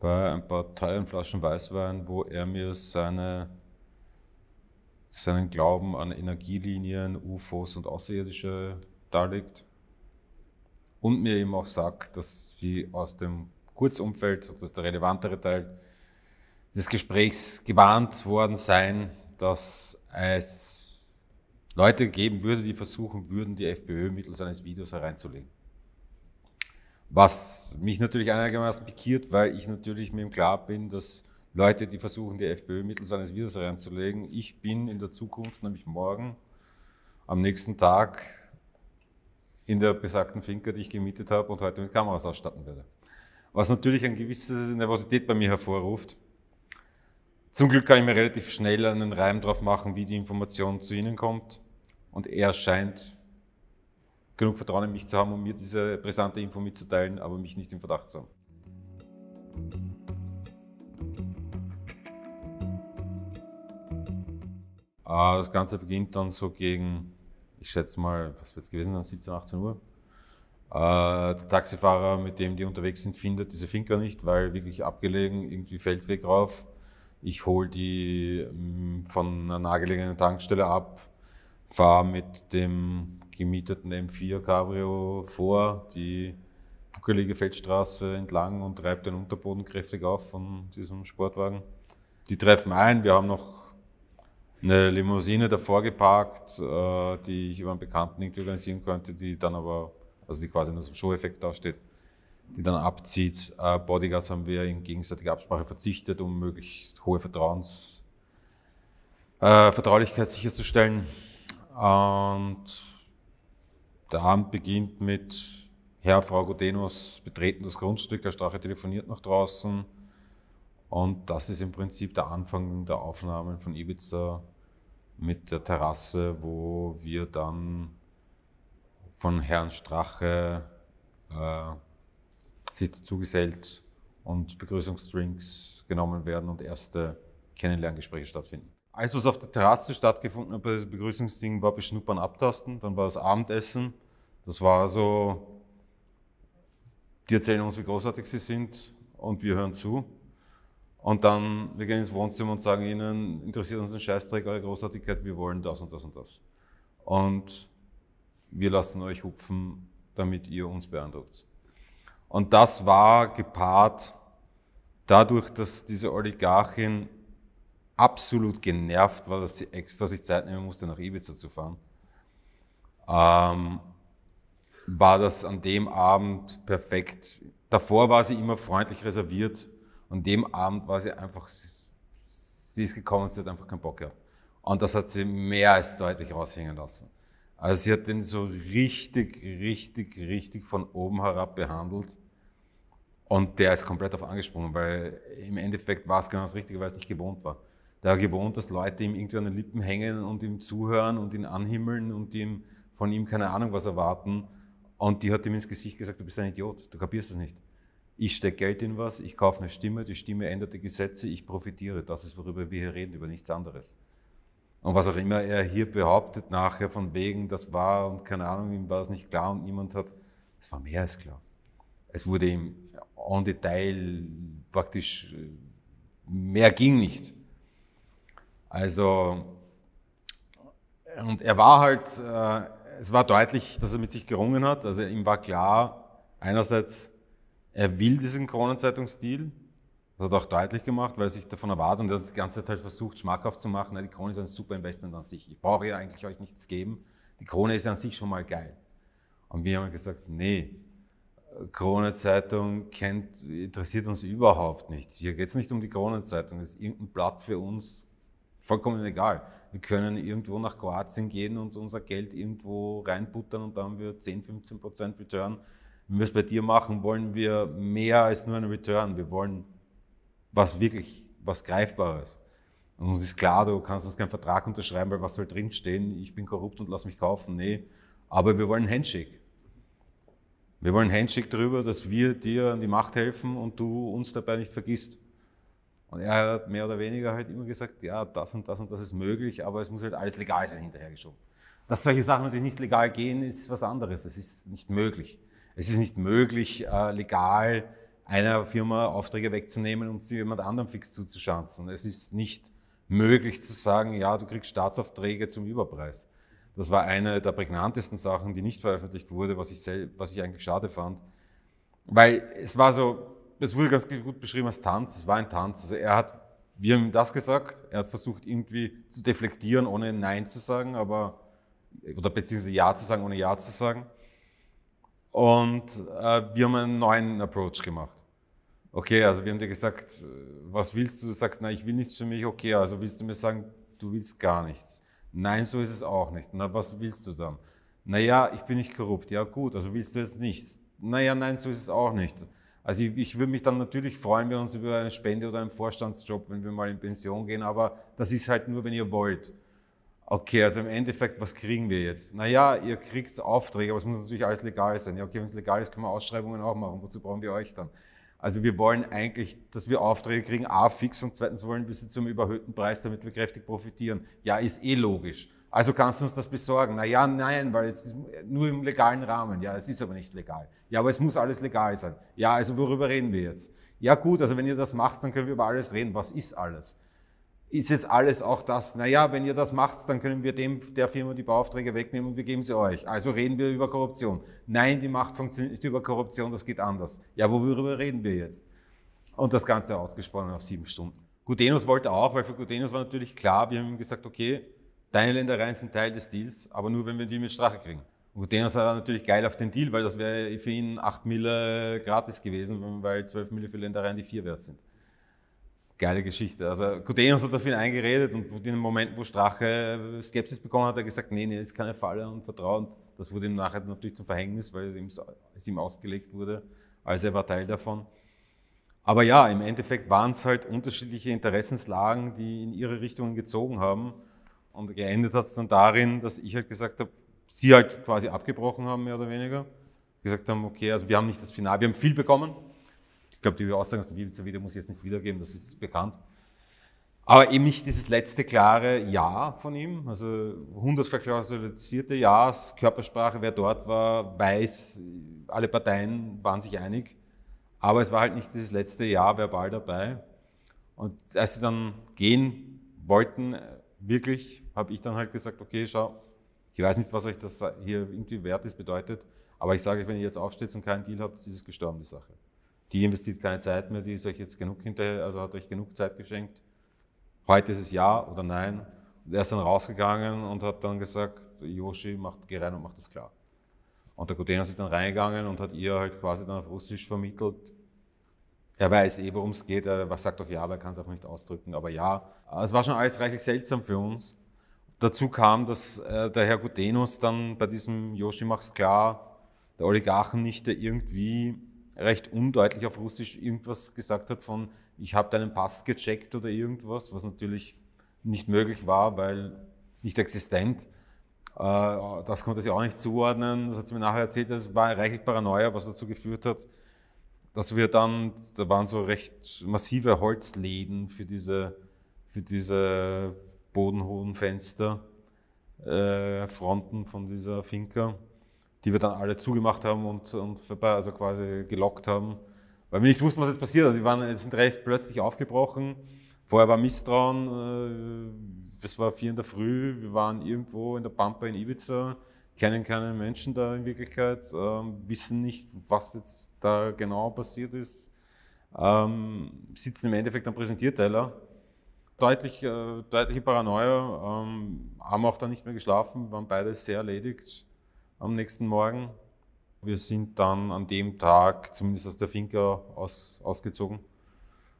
bei ein paar teuren Flaschen Weißwein, wo er mir seine, seinen Glauben an Energielinien, UFOs und Außerirdische darlegt. Und mir eben auch sagt, dass sie aus dem Kurzumfeld, das ist der relevantere Teil des Gesprächs, gewarnt worden seien, dass es Leute geben würde, die versuchen würden, die FPÖ mittels eines Videos hereinzulegen. Was mich natürlich einigermaßen pikiert, weil ich natürlich mir im Klaren bin, dass Leute, die versuchen, die FPÖ mittels eines Videos hereinzulegen, ich bin in der Zukunft, nämlich morgen, am nächsten Tag, in der besagten Finca, die ich gemietet habe und heute mit Kameras ausstatten werde. Was natürlich eine gewisse Nervosität bei mir hervorruft. Zum Glück kann ich mir relativ schnell einen Reim drauf machen, wie die Information zu Ihnen kommt. Und er scheint genug Vertrauen in mich zu haben, um mir diese brisante Info mitzuteilen, aber mich nicht im Verdacht zu haben. Ah, das Ganze beginnt dann so gegen, ich schätze mal, was wird es gewesen sein, 17, 18 Uhr. Äh, der Taxifahrer, mit dem die unterwegs sind, findet diese Finca nicht, weil wirklich abgelegen, irgendwie Feldweg rauf ich hole die mm, von einer nahegelegenen Tankstelle ab, fahre mit dem gemieteten M4 Cabrio vor, die buckelige Feldstraße entlang und treibe den Unterboden kräftig auf von diesem Sportwagen. Die treffen ein, wir haben noch eine Limousine davor geparkt, äh, die ich über einen Bekannten irgendwie organisieren könnte, die dann aber, also die quasi nur so Show-Effekt dasteht die dann abzieht. Äh, Bodyguards haben wir in gegenseitiger Absprache verzichtet, um möglichst hohe Vertrauens, äh, Vertraulichkeit sicherzustellen. Und der Abend beginnt mit Herr, Frau Godenos betreten das Grundstück, Herr Strache telefoniert nach draußen. Und das ist im Prinzip der Anfang der Aufnahmen von Ibiza mit der Terrasse, wo wir dann von Herrn Strache äh, sich dazugesellt und Begrüßungsdrinks genommen werden und erste Kennenlerngespräche stattfinden. Alles, was auf der Terrasse stattgefunden hat bei diesem Begrüßungsding, war Beschnuppern, Abtasten. Dann war das Abendessen. Das war so, die erzählen uns, wie großartig sie sind und wir hören zu. Und dann, wir gehen ins Wohnzimmer und sagen ihnen, interessiert uns ein Scheißdreck, eure Großartigkeit, wir wollen das und das und das. Und wir lassen euch hupfen, damit ihr uns beeindruckt. Und das war gepaart dadurch, dass diese Oligarchin absolut genervt war, dass sie extra sich Zeit nehmen musste, nach Ibiza zu fahren. Ähm, war das an dem Abend perfekt. Davor war sie immer freundlich reserviert. An dem Abend war sie einfach, sie ist gekommen, sie hat einfach keinen Bock gehabt. Und das hat sie mehr als deutlich raushängen lassen. Also sie hat den so richtig, richtig, richtig von oben herab behandelt. Und der ist komplett auf angesprungen, weil im Endeffekt war es genau das Richtige, weil es nicht gewohnt war. War gewohnt, dass Leute ihm irgendwie an den Lippen hängen und ihm zuhören und ihn anhimmeln und ihm von ihm keine Ahnung was erwarten. Und die hat ihm ins Gesicht gesagt, du bist ein Idiot, du kapierst es nicht. Ich stecke Geld in was, ich kaufe eine Stimme, die Stimme ändert die Gesetze, ich profitiere. Das ist, worüber wir hier reden, über nichts anderes. Und was auch immer er hier behauptet, nachher von wegen, das war und keine Ahnung, ihm war es nicht klar und niemand hat, es war mehr als klar. Es wurde ihm en Detail praktisch, mehr ging nicht. Also, und er war halt, äh, es war deutlich, dass er mit sich gerungen hat. Also ihm war klar, einerseits, er will diesen Kronenzeitungsstil, das hat er auch deutlich gemacht, weil er sich davon erwartet und er hat die ganze Zeit halt versucht, schmackhaft zu machen, die Krone ist ein super Investment an sich. Ich brauche ja eigentlich euch nichts geben. Die Krone ist an sich schon mal geil. Und wir haben gesagt, nee, Kronenzeitung kennt, interessiert uns überhaupt nicht. Hier geht es nicht um die Kronenzeitung, das ist irgendein Blatt für uns vollkommen egal. Wir können irgendwo nach Kroatien gehen und unser Geld irgendwo reinbuttern und dann haben wir 10, 15 Prozent Return. Wenn wir es bei dir machen, wollen wir mehr als nur einen Return. Wir wollen was wirklich, was Greifbares. Und uns ist klar, du kannst uns keinen Vertrag unterschreiben, weil was soll drinstehen? Ich bin korrupt und lass mich kaufen. Nee. Aber wir wollen Handshake. Wir wollen Handshake darüber, dass wir dir an die Macht helfen und du uns dabei nicht vergisst. Und er hat mehr oder weniger halt immer gesagt, ja, das und das und das ist möglich, aber es muss halt alles legal sein hinterhergeschoben. Dass solche Sachen natürlich nicht legal gehen, ist was anderes. Es ist nicht möglich. Es ist nicht möglich, äh, legal einer Firma Aufträge wegzunehmen und sie jemand anderem fix zuzuschanzen. Es ist nicht möglich zu sagen, ja, du kriegst Staatsaufträge zum Überpreis. Das war eine der prägnantesten Sachen, die nicht veröffentlicht wurde, was ich, was ich eigentlich schade fand. Weil es war so, es wurde ganz gut beschrieben als Tanz, es war ein Tanz. Also er hat, wir haben das gesagt, er hat versucht irgendwie zu deflektieren, ohne Nein zu sagen, aber, oder beziehungsweise Ja zu sagen, ohne Ja zu sagen. Und äh, wir haben einen neuen Approach gemacht. Okay, also wir haben dir gesagt, was willst du? Du sagst, na, ich will nichts für mich. Okay, also willst du mir sagen, du willst gar nichts. Nein, so ist es auch nicht. Na, was willst du dann? Naja, ich bin nicht korrupt. Ja, gut, also willst du jetzt nichts? Naja, nein, so ist es auch nicht. Also ich, ich würde mich dann natürlich freuen, wir uns über eine Spende oder einen Vorstandsjob, wenn wir mal in Pension gehen, aber das ist halt nur, wenn ihr wollt. Okay, also im Endeffekt, was kriegen wir jetzt? Naja, ihr kriegt Aufträge, aber es muss natürlich alles legal sein. Ja, okay, wenn es legal ist, können wir Ausschreibungen auch machen. Wozu brauchen wir euch dann? Also wir wollen eigentlich, dass wir Aufträge kriegen, A, fix und zweitens wollen wir sie zum überhöhten Preis, damit wir kräftig profitieren. Ja, ist eh logisch. Also kannst du uns das besorgen? Na ja, nein, weil es nur im legalen Rahmen. Ja, es ist aber nicht legal. Ja, aber es muss alles legal sein. Ja, also worüber reden wir jetzt? Ja gut, also wenn ihr das macht, dann können wir über alles reden. Was ist alles? ist jetzt alles auch das, naja, wenn ihr das macht, dann können wir dem, der Firma die Beaufträge wegnehmen und wir geben sie euch. Also reden wir über Korruption. Nein, die Macht funktioniert nicht über Korruption, das geht anders. Ja, worüber reden wir jetzt? Und das Ganze ausgesprochen auf sieben Stunden. Gutenus wollte auch, weil für Gutenus war natürlich klar, wir haben ihm gesagt, okay, deine Ländereien sind Teil des Deals, aber nur wenn wir die mit Strache kriegen. Und Gutenus war natürlich geil auf den Deal, weil das wäre für ihn 8 Mille gratis gewesen, weil 12 Mille für Ländereien die vier wert sind geile Geschichte. Also Gudenus hat dafür eingeredet und in dem Moment, wo Strache Skepsis bekommen hat, hat er gesagt, nee, nee, ist keine Falle und vertraut. Das wurde ihm nachher natürlich zum Verhängnis, weil es ihm ausgelegt wurde, also er war Teil davon. Aber ja, im Endeffekt waren es halt unterschiedliche Interessenslagen, die in ihre Richtungen gezogen haben. Und geendet hat es dann darin, dass ich halt gesagt habe, sie halt quasi abgebrochen haben, mehr oder weniger. Gesagt haben, okay, also wir haben nicht das Finale, wir haben viel bekommen, ich glaube, die Aussagen aus der Bibel wieder muss ich jetzt nicht wiedergeben, das ist bekannt. Aber eben nicht dieses letzte klare Ja von ihm, also 100 verklausulierte Ja's, Körpersprache, wer dort war, weiß, alle Parteien waren sich einig. Aber es war halt nicht dieses letzte Ja verbal dabei. Und als sie dann gehen wollten, wirklich, habe ich dann halt gesagt, okay, schau, ich weiß nicht, was euch das hier irgendwie wert ist, bedeutet, aber ich sage, wenn ihr jetzt aufsteht und keinen Deal habt, ist es gestorben, die Sache die investiert keine Zeit mehr, die ist euch jetzt genug hinterher, also hat euch genug Zeit geschenkt. Heute ist es ja oder nein. Und er ist dann rausgegangen und hat dann gesagt, Yoshi, macht, geh rein und mach das klar. Und der Gutenas ist dann reingegangen und hat ihr halt quasi dann auf Russisch vermittelt. Er weiß eh, worum es geht. Er sagt doch ja, aber er kann es auch nicht ausdrücken. Aber ja, es war schon alles reichlich seltsam für uns. Dazu kam, dass äh, der Herr Gutenus dann bei diesem Yoshi macht's klar, der Oligarchen nicht der irgendwie recht undeutlich auf Russisch irgendwas gesagt hat von, ich habe deinen Pass gecheckt oder irgendwas, was natürlich nicht möglich war, weil nicht existent. Äh, das konnte sie auch nicht zuordnen. Das hat sie mir nachher erzählt. Es war reichlich Paranoia, was dazu geführt hat, dass wir dann, da waren so recht massive Holzläden für diese, für diese bodenhohen Fenster, äh, Fronten von dieser Finca die wir dann alle zugemacht haben und, und also quasi gelockt haben, weil wir nicht wussten, was jetzt passiert. Also die waren, sind recht plötzlich aufgebrochen. Vorher war Misstrauen, äh, es war vier in der Früh, wir waren irgendwo in der Pampa in Ibiza, kennen keinen Menschen da in Wirklichkeit, ähm, wissen nicht, was jetzt da genau passiert ist, ähm, sitzen im Endeffekt am Präsentierteller. Deutlich, äh, deutliche Paranoia, ähm, haben auch dann nicht mehr geschlafen, waren beide sehr erledigt am nächsten Morgen. Wir sind dann an dem Tag zumindest aus der Finca aus, ausgezogen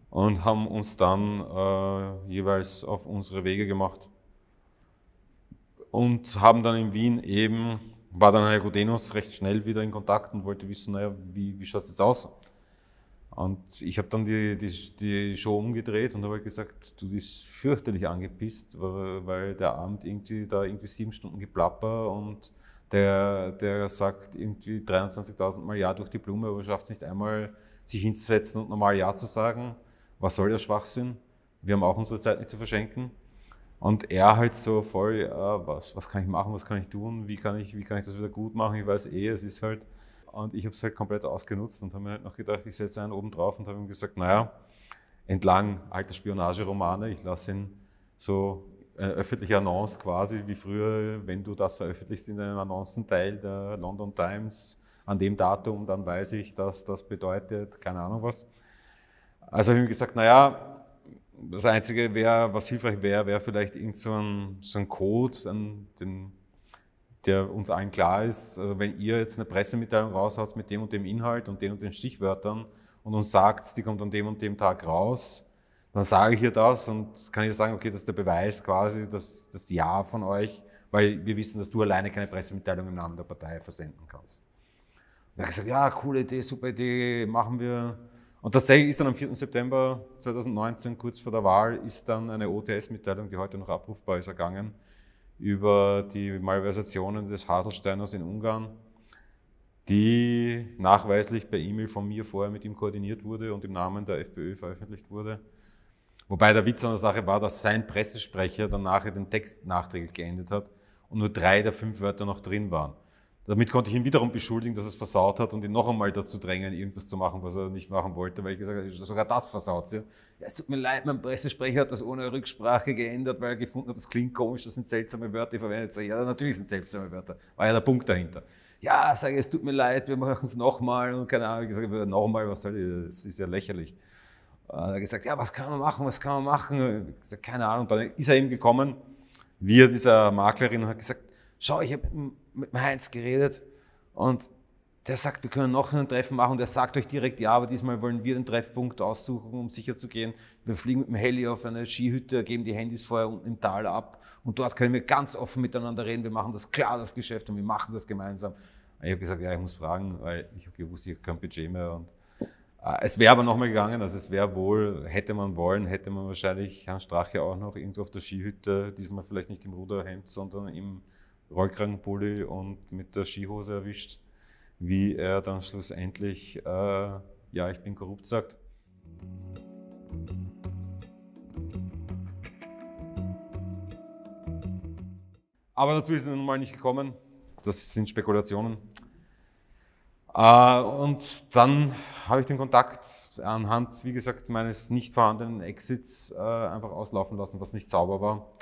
und haben uns dann äh, jeweils auf unsere Wege gemacht und haben dann in Wien eben, war dann Herr Gudenus recht schnell wieder in Kontakt und wollte wissen, naja, wie, wie schaut es jetzt aus? Und ich habe dann die, die, die, Show umgedreht und habe gesagt, du bist fürchterlich angepisst, weil, der Abend irgendwie da irgendwie sieben Stunden geplapper und der, der sagt irgendwie 23.000 Mal Ja durch die Blume, aber schafft es nicht einmal, sich hinzusetzen und normal Ja zu sagen. Was soll der Schwachsinn? Wir haben auch unsere Zeit nicht zu verschenken. Und er halt so voll, ja, was, was kann ich machen, was kann ich tun, wie kann ich, wie kann ich das wieder gut machen, ich weiß eh, es ist halt. Und ich habe es halt komplett ausgenutzt und habe mir halt noch gedacht, ich setze einen oben drauf und habe ihm gesagt, naja, entlang alter Spionageromane, ich lasse ihn so eine öffentliche Annonce quasi, wie früher, wenn du das veröffentlichst in einem Annoncenteil der London Times an dem Datum, dann weiß ich, dass das bedeutet, keine Ahnung was. Also habe ich ihm gesagt, naja, das Einzige wäre, was hilfreich wäre, wäre vielleicht irgend so ein, so ein Code, an den, der uns allen klar ist. Also wenn ihr jetzt eine Pressemitteilung raushaut mit dem und dem Inhalt und den und den Stichwörtern und uns sagt, die kommt an dem und dem Tag raus, dann sage ich ihr das und kann ich sagen, okay, das ist der Beweis quasi, dass das Ja von euch, weil wir wissen, dass du alleine keine Pressemitteilung im Namen der Partei versenden kannst. Und er hat gesagt, ja, coole Idee, super Idee, machen wir. Und tatsächlich ist dann am 4. September 2019, kurz vor der Wahl, ist dann eine OTS-Mitteilung, die heute noch abrufbar ist, ergangen, über die Malversationen des Haselsteiners in Ungarn, die nachweislich per E-Mail von mir vorher mit ihm koordiniert wurde und im Namen der FPÖ veröffentlicht wurde. Wobei der Witz an der Sache war, dass sein Pressesprecher dann nachher den Text nachträglich geendet hat und nur drei der fünf Wörter noch drin waren. Damit konnte ich ihn wiederum beschuldigen, dass es versaut hat und ihn noch einmal dazu drängen, irgendwas zu machen, was er nicht machen wollte, weil ich gesagt habe, sogar das versaut. Ja, es tut mir leid, mein Pressesprecher hat das ohne Rücksprache geändert, weil er gefunden hat, das klingt komisch, das sind seltsame Wörter, die verwendet. Sag, ja, natürlich sind seltsame Wörter. War ja der Punkt dahinter. Ja, sage ich, es tut mir leid, wir machen es nochmal und keine Ahnung, ich sage, nochmal, was soll ich, das ist ja lächerlich. Er hat gesagt, ja, was kann man machen, was kann man machen? Ich gesagt, keine Ahnung. Dann ist er eben gekommen, wir dieser Maklerin, und hat gesagt, schau, ich habe mit dem Heinz geredet und der sagt, wir können noch ein Treffen machen. Der sagt euch direkt, ja, aber diesmal wollen wir den Treffpunkt aussuchen, um sicher zu gehen. Wir fliegen mit dem Heli auf eine Skihütte, geben die Handys vorher unten im Tal ab und dort können wir ganz offen miteinander reden. Wir machen das klar, das Geschäft und wir machen das gemeinsam. Ich habe gesagt, ja, ich muss fragen, weil ich habe gewusst, ich habe kein Budget mehr und äh, es wäre aber nochmal gegangen, also es wäre wohl, hätte man wollen, hätte man wahrscheinlich Herrn Strache auch noch irgendwo auf der Skihütte, diesmal vielleicht nicht im Ruderhemd, sondern im Rollkragenpulli und mit der Skihose erwischt, wie er dann schlussendlich, äh, ja, ich bin korrupt sagt. Aber dazu ist es nun mal nicht gekommen. Das sind Spekulationen. Äh, und dann habe ich den Kontakt anhand, wie gesagt, meines nicht vorhandenen Exits äh, einfach auslaufen lassen, was nicht sauber war.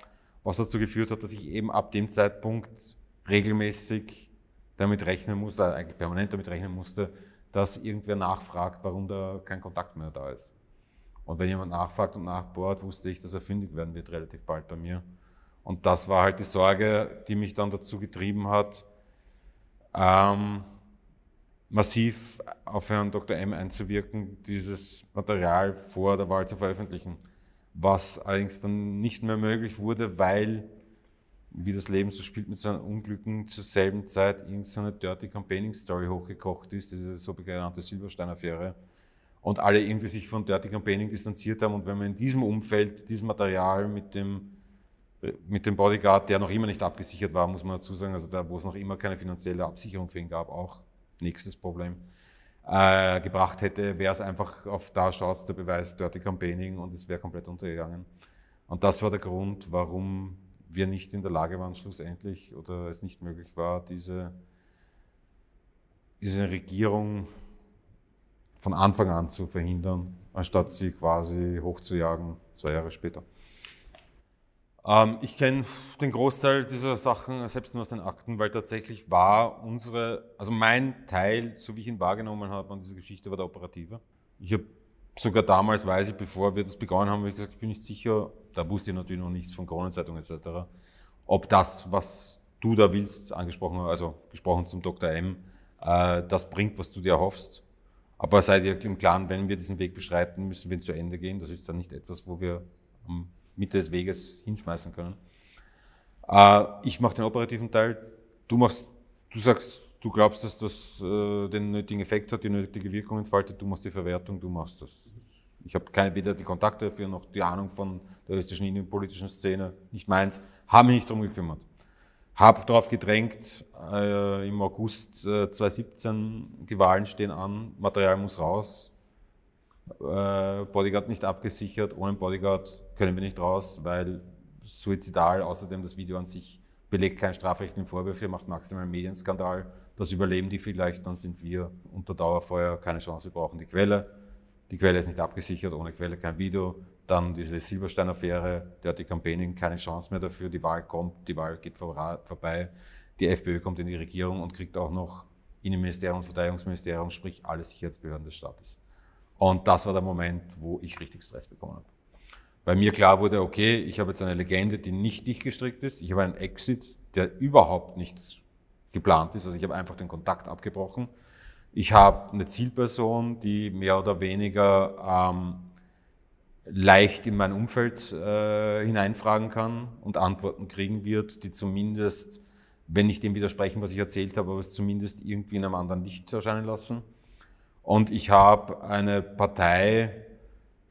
Was dazu geführt hat, dass ich eben ab dem Zeitpunkt regelmäßig damit rechnen musste, eigentlich permanent damit rechnen musste, dass irgendwer nachfragt, warum da kein Kontakt mehr da ist. Und wenn jemand nachfragt und nachbohrt, wusste ich, dass er fündig werden wird relativ bald bei mir. Und das war halt die Sorge, die mich dann dazu getrieben hat, ähm, massiv auf Herrn Dr. M einzuwirken, dieses Material vor der Wahl zu veröffentlichen. Was allerdings dann nicht mehr möglich wurde, weil, wie das Leben so spielt mit seinen Unglücken, zur selben Zeit irgendeine so Dirty Campaigning Story hochgekocht ist, diese so genannte Silberstein-Affäre. Und alle irgendwie sich von Dirty Campaigning distanziert haben. Und wenn man in diesem Umfeld dieses Material mit dem, mit dem Bodyguard, der noch immer nicht abgesichert war, muss man dazu sagen, also da, wo es noch immer keine finanzielle Absicherung für ihn gab, auch nächstes Problem, äh, gebracht hätte, wäre es einfach auf da schaut der Beweis Dirty Campaigning und es wäre komplett untergegangen. Und das war der Grund, warum wir nicht in der Lage waren, schlussendlich oder es nicht möglich war, diese, diese Regierung von Anfang an zu verhindern, anstatt sie quasi hochzujagen, zwei Jahre später. Ähm, ich kenne den Großteil dieser Sachen selbst nur aus den Akten, weil tatsächlich war unsere, also mein Teil, so wie ich ihn wahrgenommen habe an dieser Geschichte, war der operative. Ich habe sogar damals, weiß ich, bevor wir das begonnen haben, habe ich gesagt, ich bin nicht sicher, da wusste ich natürlich noch nichts von Kronenzeitung etc., ob das, was du da willst, angesprochen, also gesprochen zum Dr. M, äh, das bringt, was du dir erhoffst. Aber seid ihr im Klaren, wenn wir diesen Weg beschreiten, müssen wir ihn zu Ende gehen. Das ist dann nicht etwas, wo wir am Mitte des Weges hinschmeißen können. Äh, ich mache den operativen Teil, du machst, du sagst, du glaubst, dass das äh, den nötigen Effekt hat, die nötige Wirkung entfaltet, du machst die Verwertung, du machst das. Ich habe weder die Kontakte dafür noch die Ahnung von der österreichischen innenpolitischen Szene, nicht meins, habe mich nicht darum gekümmert. Habe darauf gedrängt, äh, im August äh, 2017, die Wahlen stehen an, Material muss raus, Bodyguard nicht abgesichert, ohne Bodyguard können wir nicht raus, weil suizidal, außerdem das Video an sich belegt keinen strafrechtlichen Vorwürfe, macht maximal einen Medienskandal. Das überleben die vielleicht, dann sind wir unter Dauerfeuer, keine Chance, wir brauchen die Quelle. Die Quelle ist nicht abgesichert, ohne Quelle kein Video. Dann diese Silberstein-Affäre, Dirty Campaigning, keine Chance mehr dafür. Die Wahl kommt, die Wahl geht vorbei. Die FPÖ kommt in die Regierung und kriegt auch noch Innenministerium und Verteidigungsministerium, sprich alle Sicherheitsbehörden des Staates. Und das war der Moment, wo ich richtig Stress bekommen habe. Bei mir klar wurde, okay, ich habe jetzt eine Legende, die nicht dicht gestrickt ist. Ich habe einen Exit, der überhaupt nicht geplant ist. Also ich habe einfach den Kontakt abgebrochen. Ich habe eine Zielperson, die mehr oder weniger ähm, leicht in mein Umfeld äh, hineinfragen kann und Antworten kriegen wird, die zumindest, wenn nicht dem widersprechen, was ich erzählt habe, aber es zumindest irgendwie in einem anderen Licht erscheinen lassen. Und ich habe eine Partei,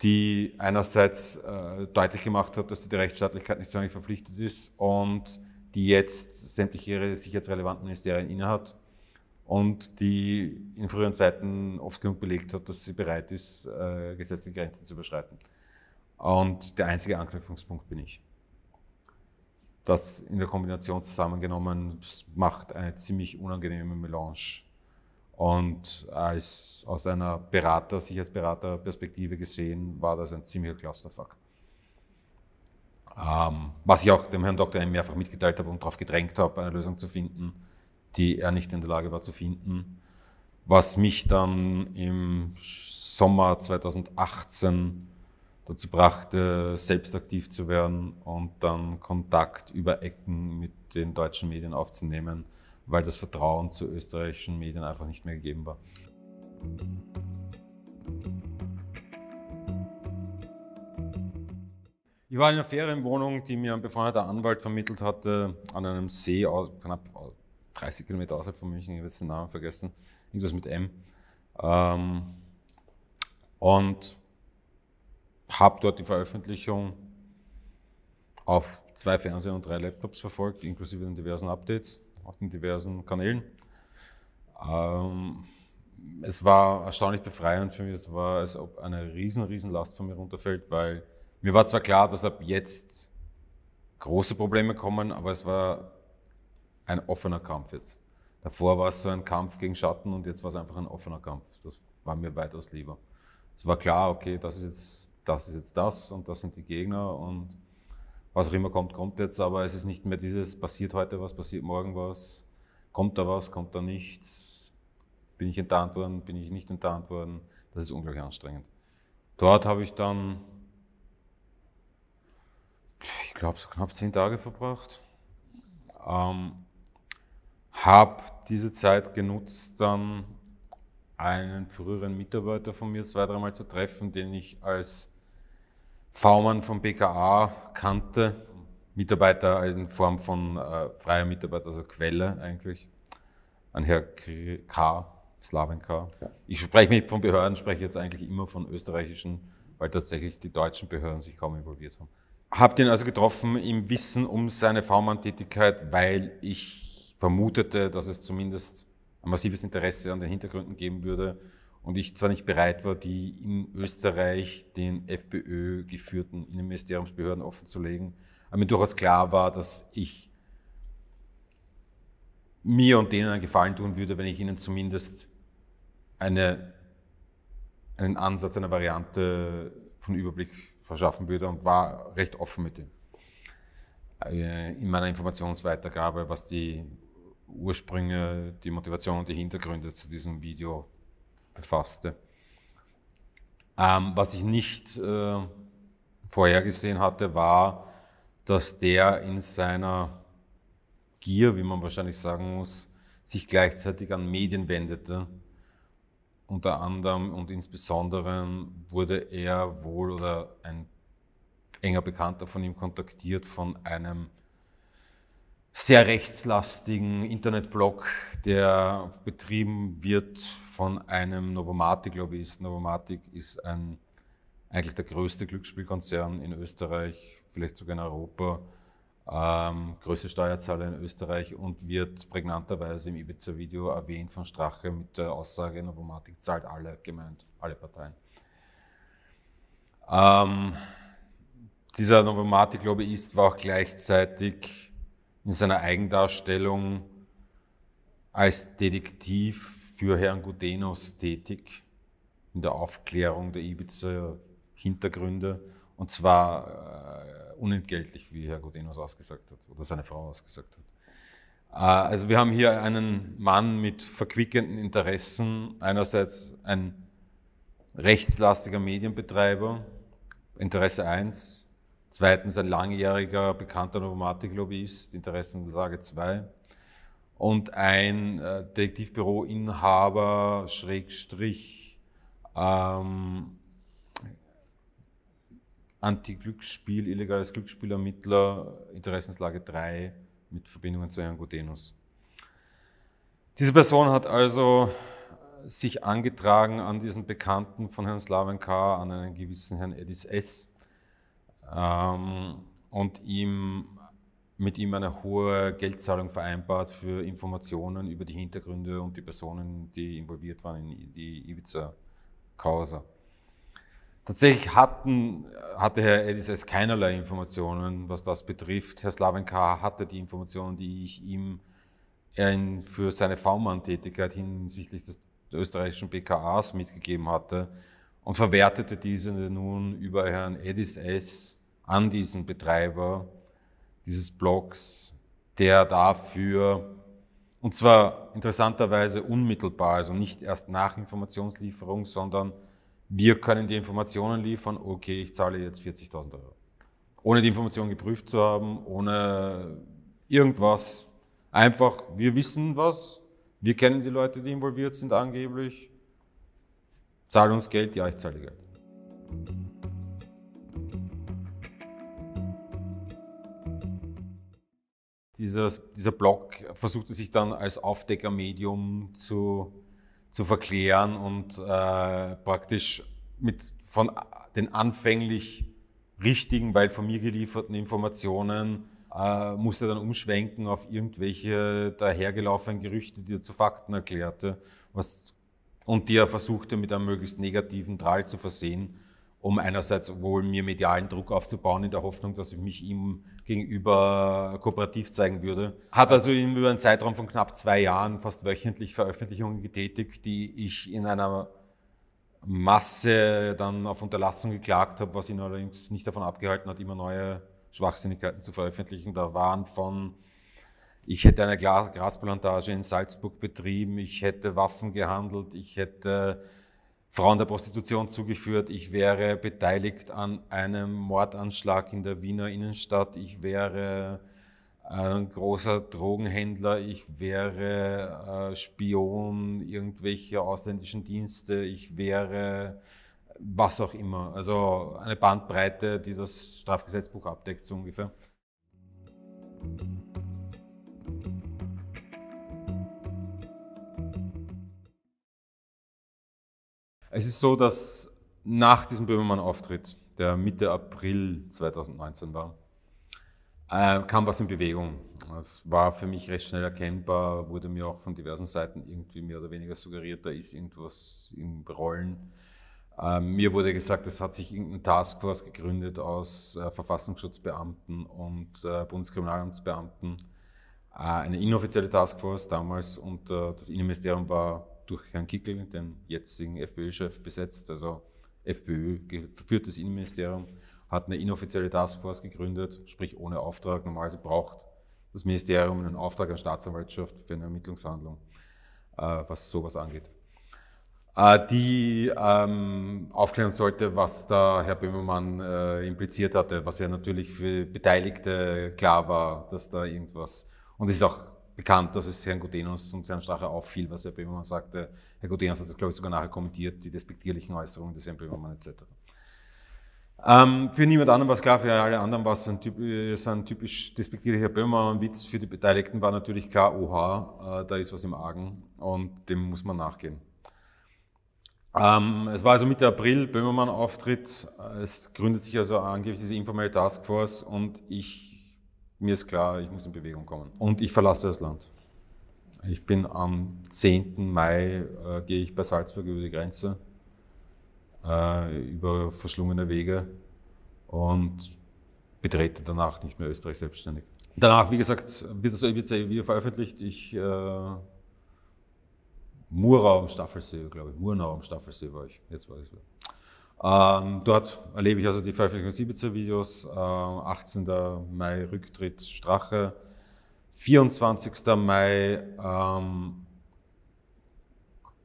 die einerseits äh, deutlich gemacht hat, dass sie der Rechtsstaatlichkeit nicht sonderlich verpflichtet ist und die jetzt sämtliche ihre sicherheitsrelevanten Ministerien innehat und die in früheren Zeiten oft genug belegt hat, dass sie bereit ist, äh, gesetzliche Grenzen zu überschreiten. Und der einzige Anknüpfungspunkt bin ich. Das in der Kombination zusammengenommen macht eine ziemlich unangenehme Melange und als, aus einer Berater, Sicherheitsberaterperspektive gesehen, war das ein ziemlicher Clusterfuck. Ähm, was ich auch dem Herrn Doktor mehrfach mitgeteilt habe und darauf gedrängt habe, eine Lösung zu finden, die er nicht in der Lage war zu finden. Was mich dann im Sommer 2018 dazu brachte, selbst aktiv zu werden und dann Kontakt über Ecken mit den deutschen Medien aufzunehmen weil das Vertrauen zu österreichischen Medien einfach nicht mehr gegeben war. Ich war in einer Ferienwohnung, die mir ein befreundeter Anwalt vermittelt hatte, an einem See, knapp 30 Kilometer außerhalb von München, ich habe jetzt den Namen vergessen, irgendwas mit M. Ähm, und habe dort die Veröffentlichung auf zwei Fernsehen und drei Laptops verfolgt, inklusive den diversen Updates auf den diversen Kanälen. Ähm, es war erstaunlich befreiend für mich. Es war, als ob eine riesen, riesen Last von mir runterfällt, weil mir war zwar klar, dass ab jetzt große Probleme kommen, aber es war ein offener Kampf jetzt. Davor war es so ein Kampf gegen Schatten und jetzt war es einfach ein offener Kampf. Das war mir weitaus lieber. Es war klar, okay, das ist jetzt das, ist jetzt das und das sind die Gegner und was auch immer kommt, kommt jetzt, aber es ist nicht mehr dieses, passiert heute was, passiert morgen was, kommt da was, kommt da nichts, bin ich enttarnt worden, bin ich nicht enttarnt worden, das ist unglaublich anstrengend. Dort habe ich dann, ich glaube, so knapp zehn Tage verbracht. Ähm, habe diese Zeit genutzt, dann einen früheren Mitarbeiter von mir zwei, dreimal zu treffen, den ich als V-Mann vom BKA kannte, Mitarbeiter in Form von äh, freier Mitarbeiter, also Quelle eigentlich, ein Herr K., Slaven K. Ja. Ich spreche nicht von Behörden, spreche jetzt eigentlich immer von österreichischen, weil tatsächlich die deutschen Behörden sich kaum involviert haben. Habe den also getroffen im Wissen um seine V-Mann-Tätigkeit, weil ich vermutete, dass es zumindest ein massives Interesse an den Hintergründen geben würde und ich zwar nicht bereit war, die in Österreich den FPÖ geführten Innenministeriumsbehörden offenzulegen, aber mir durchaus klar war, dass ich mir und denen einen Gefallen tun würde, wenn ich ihnen zumindest eine, einen Ansatz, eine Variante von Überblick verschaffen würde und war recht offen mit dem. Äh, in meiner Informationsweitergabe, was die Ursprünge, die Motivation und die Hintergründe zu diesem Video befasste. Ähm, was ich nicht äh, vorhergesehen hatte, war, dass der in seiner Gier, wie man wahrscheinlich sagen muss, sich gleichzeitig an Medien wendete. Unter anderem und insbesondere wurde er wohl oder ein enger Bekannter von ihm kontaktiert von einem sehr rechtslastigen Internetblog, der betrieben wird von einem Novomatic-Lobbyisten. Novomatic ist ein, eigentlich der größte Glücksspielkonzern in Österreich, vielleicht sogar in Europa. ähm, größte Steuerzahler in Österreich und wird prägnanterweise im Ibiza-Video erwähnt von Strache mit der Aussage, Novomatic zahlt alle gemeint, alle Parteien. Ähm, dieser Novomatic-Lobbyist war auch gleichzeitig in seiner Eigendarstellung als Detektiv für Herrn Gudenus tätig in der Aufklärung der Ibiza-Hintergründe und zwar äh, unentgeltlich, wie Herr Gudenus ausgesagt hat oder seine Frau ausgesagt hat. Äh, also wir haben hier einen Mann mit verquickenden Interessen. Einerseits ein rechtslastiger Medienbetreiber, Interesse 1. Zweitens ein langjähriger bekannter Novomatic-Lobbyist, Interessenlage 2. Und ein äh, Detektivbüro-Inhaber, Schrägstrich, ähm, Anti-Glücksspiel, illegales Glücksspielermittler, Interessenslage 3 mit Verbindungen zu Herrn Gudenus. Diese Person hat also sich angetragen an diesen Bekannten von Herrn Slaven K., an einen gewissen Herrn Edis S. Ähm, und ihm, mit ihm eine hohe Geldzahlung vereinbart für Informationen über die Hintergründe und die Personen, die involviert waren in die Ibiza-Causa. Tatsächlich hatten, hatte Herr Edis keinerlei Informationen, was das betrifft. Herr Slavenka hatte die Informationen, die ich ihm für seine V-Mann-Tätigkeit hinsichtlich des österreichischen BKAs mitgegeben hatte und verwertete diese nun über Herrn Edis S. an diesen Betreiber dieses Blogs, der dafür, und zwar interessanterweise unmittelbar, also nicht erst nach Informationslieferung, sondern wir können die Informationen liefern, okay, ich zahle jetzt 40.000 Euro. Ohne die Information geprüft zu haben, ohne irgendwas. Einfach, wir wissen was, wir kennen die Leute, die involviert sind angeblich. Zahl uns Geld, ja, ich zahle Geld. Dieser, dieser Blog versuchte sich dann als Aufdeckermedium zu zu verklären und äh, praktisch mit von den anfänglich richtigen, weil von mir gelieferten Informationen äh, musste dann umschwenken auf irgendwelche dahergelaufenen Gerüchte, die er zu Fakten erklärte was, und die er versuchte mit einem möglichst negativen Drall zu versehen um einerseits wohl mir medialen Druck aufzubauen, in der Hoffnung, dass ich mich ihm gegenüber kooperativ zeigen würde. Hat also über einen Zeitraum von knapp zwei Jahren fast wöchentlich Veröffentlichungen getätigt, die ich in einer Masse dann auf Unterlassung geklagt habe, was ihn allerdings nicht davon abgehalten hat, immer neue Schwachsinnigkeiten zu veröffentlichen. Da waren von, ich hätte eine Grasplantage in Salzburg betrieben, ich hätte Waffen gehandelt, ich hätte Frauen der Prostitution zugeführt. Ich wäre beteiligt an einem Mordanschlag in der Wiener Innenstadt. Ich wäre ein großer Drogenhändler. Ich wäre äh, Spion irgendwelcher ausländischen Dienste. Ich wäre was auch immer. Also eine Bandbreite, die das Strafgesetzbuch abdeckt, so ungefähr. Es ist so, dass nach diesem Böhmermann-Auftritt, der Mitte April 2019 war, äh, kam was in Bewegung. Es war für mich recht schnell erkennbar, wurde mir auch von diversen Seiten irgendwie mehr oder weniger suggeriert, da ist irgendwas im Rollen. Äh, mir wurde gesagt, es hat sich irgendeine Taskforce gegründet aus äh, Verfassungsschutzbeamten und äh, Bundeskriminalamtsbeamten. Eine inoffizielle Taskforce damals und das Innenministerium war durch Herrn Kickel, den jetzigen FPÖ-Chef, besetzt. Also FPÖ führt das Innenministerium, hat eine inoffizielle Taskforce gegründet, sprich ohne Auftrag. Normalerweise braucht das Ministerium einen Auftrag an Staatsanwaltschaft für eine Ermittlungshandlung, äh, was sowas angeht. Äh, die ähm, aufklären sollte, was da Herr Böhmermann äh, impliziert hatte, was ja natürlich für Beteiligte klar war, dass da irgendwas, und es ist auch bekannt, dass es Herrn Gudenus und Herrn Strache auffiel, was Herr Böhmermann sagte. Herr Gudenus hat das, glaube ich, sogar nachher kommentiert, die despektierlichen Äußerungen des Herrn Böhmermann etc. Ähm, für niemand anderen war es klar, für alle anderen war es ein, typ, ein typisch despektierlicher Böhmermann-Witz. Für die Beteiligten war natürlich klar, oha, äh, da ist was im Argen und dem muss man nachgehen. Ähm, es war also Mitte April, Böhmermann-Auftritt. Es gründet sich also angeblich diese informelle Taskforce und ich mir ist klar, ich muss in Bewegung kommen. Und ich verlasse das Land. Ich bin am 10. Mai, äh, gehe ich bei Salzburg über die Grenze, äh, über verschlungene Wege und betrete danach nicht mehr Österreich selbstständig. Danach, wie gesagt, wird es wieder veröffentlicht. Ich, äh, Murau am Staffelsee, glaube ich, Murnau am Staffelsee war ich, jetzt weiß ich es. Ähm, dort erlebe ich also die Veröffentlichung Ibiza-Videos. Äh, 18. Mai Rücktritt Strache. 24. Mai ähm,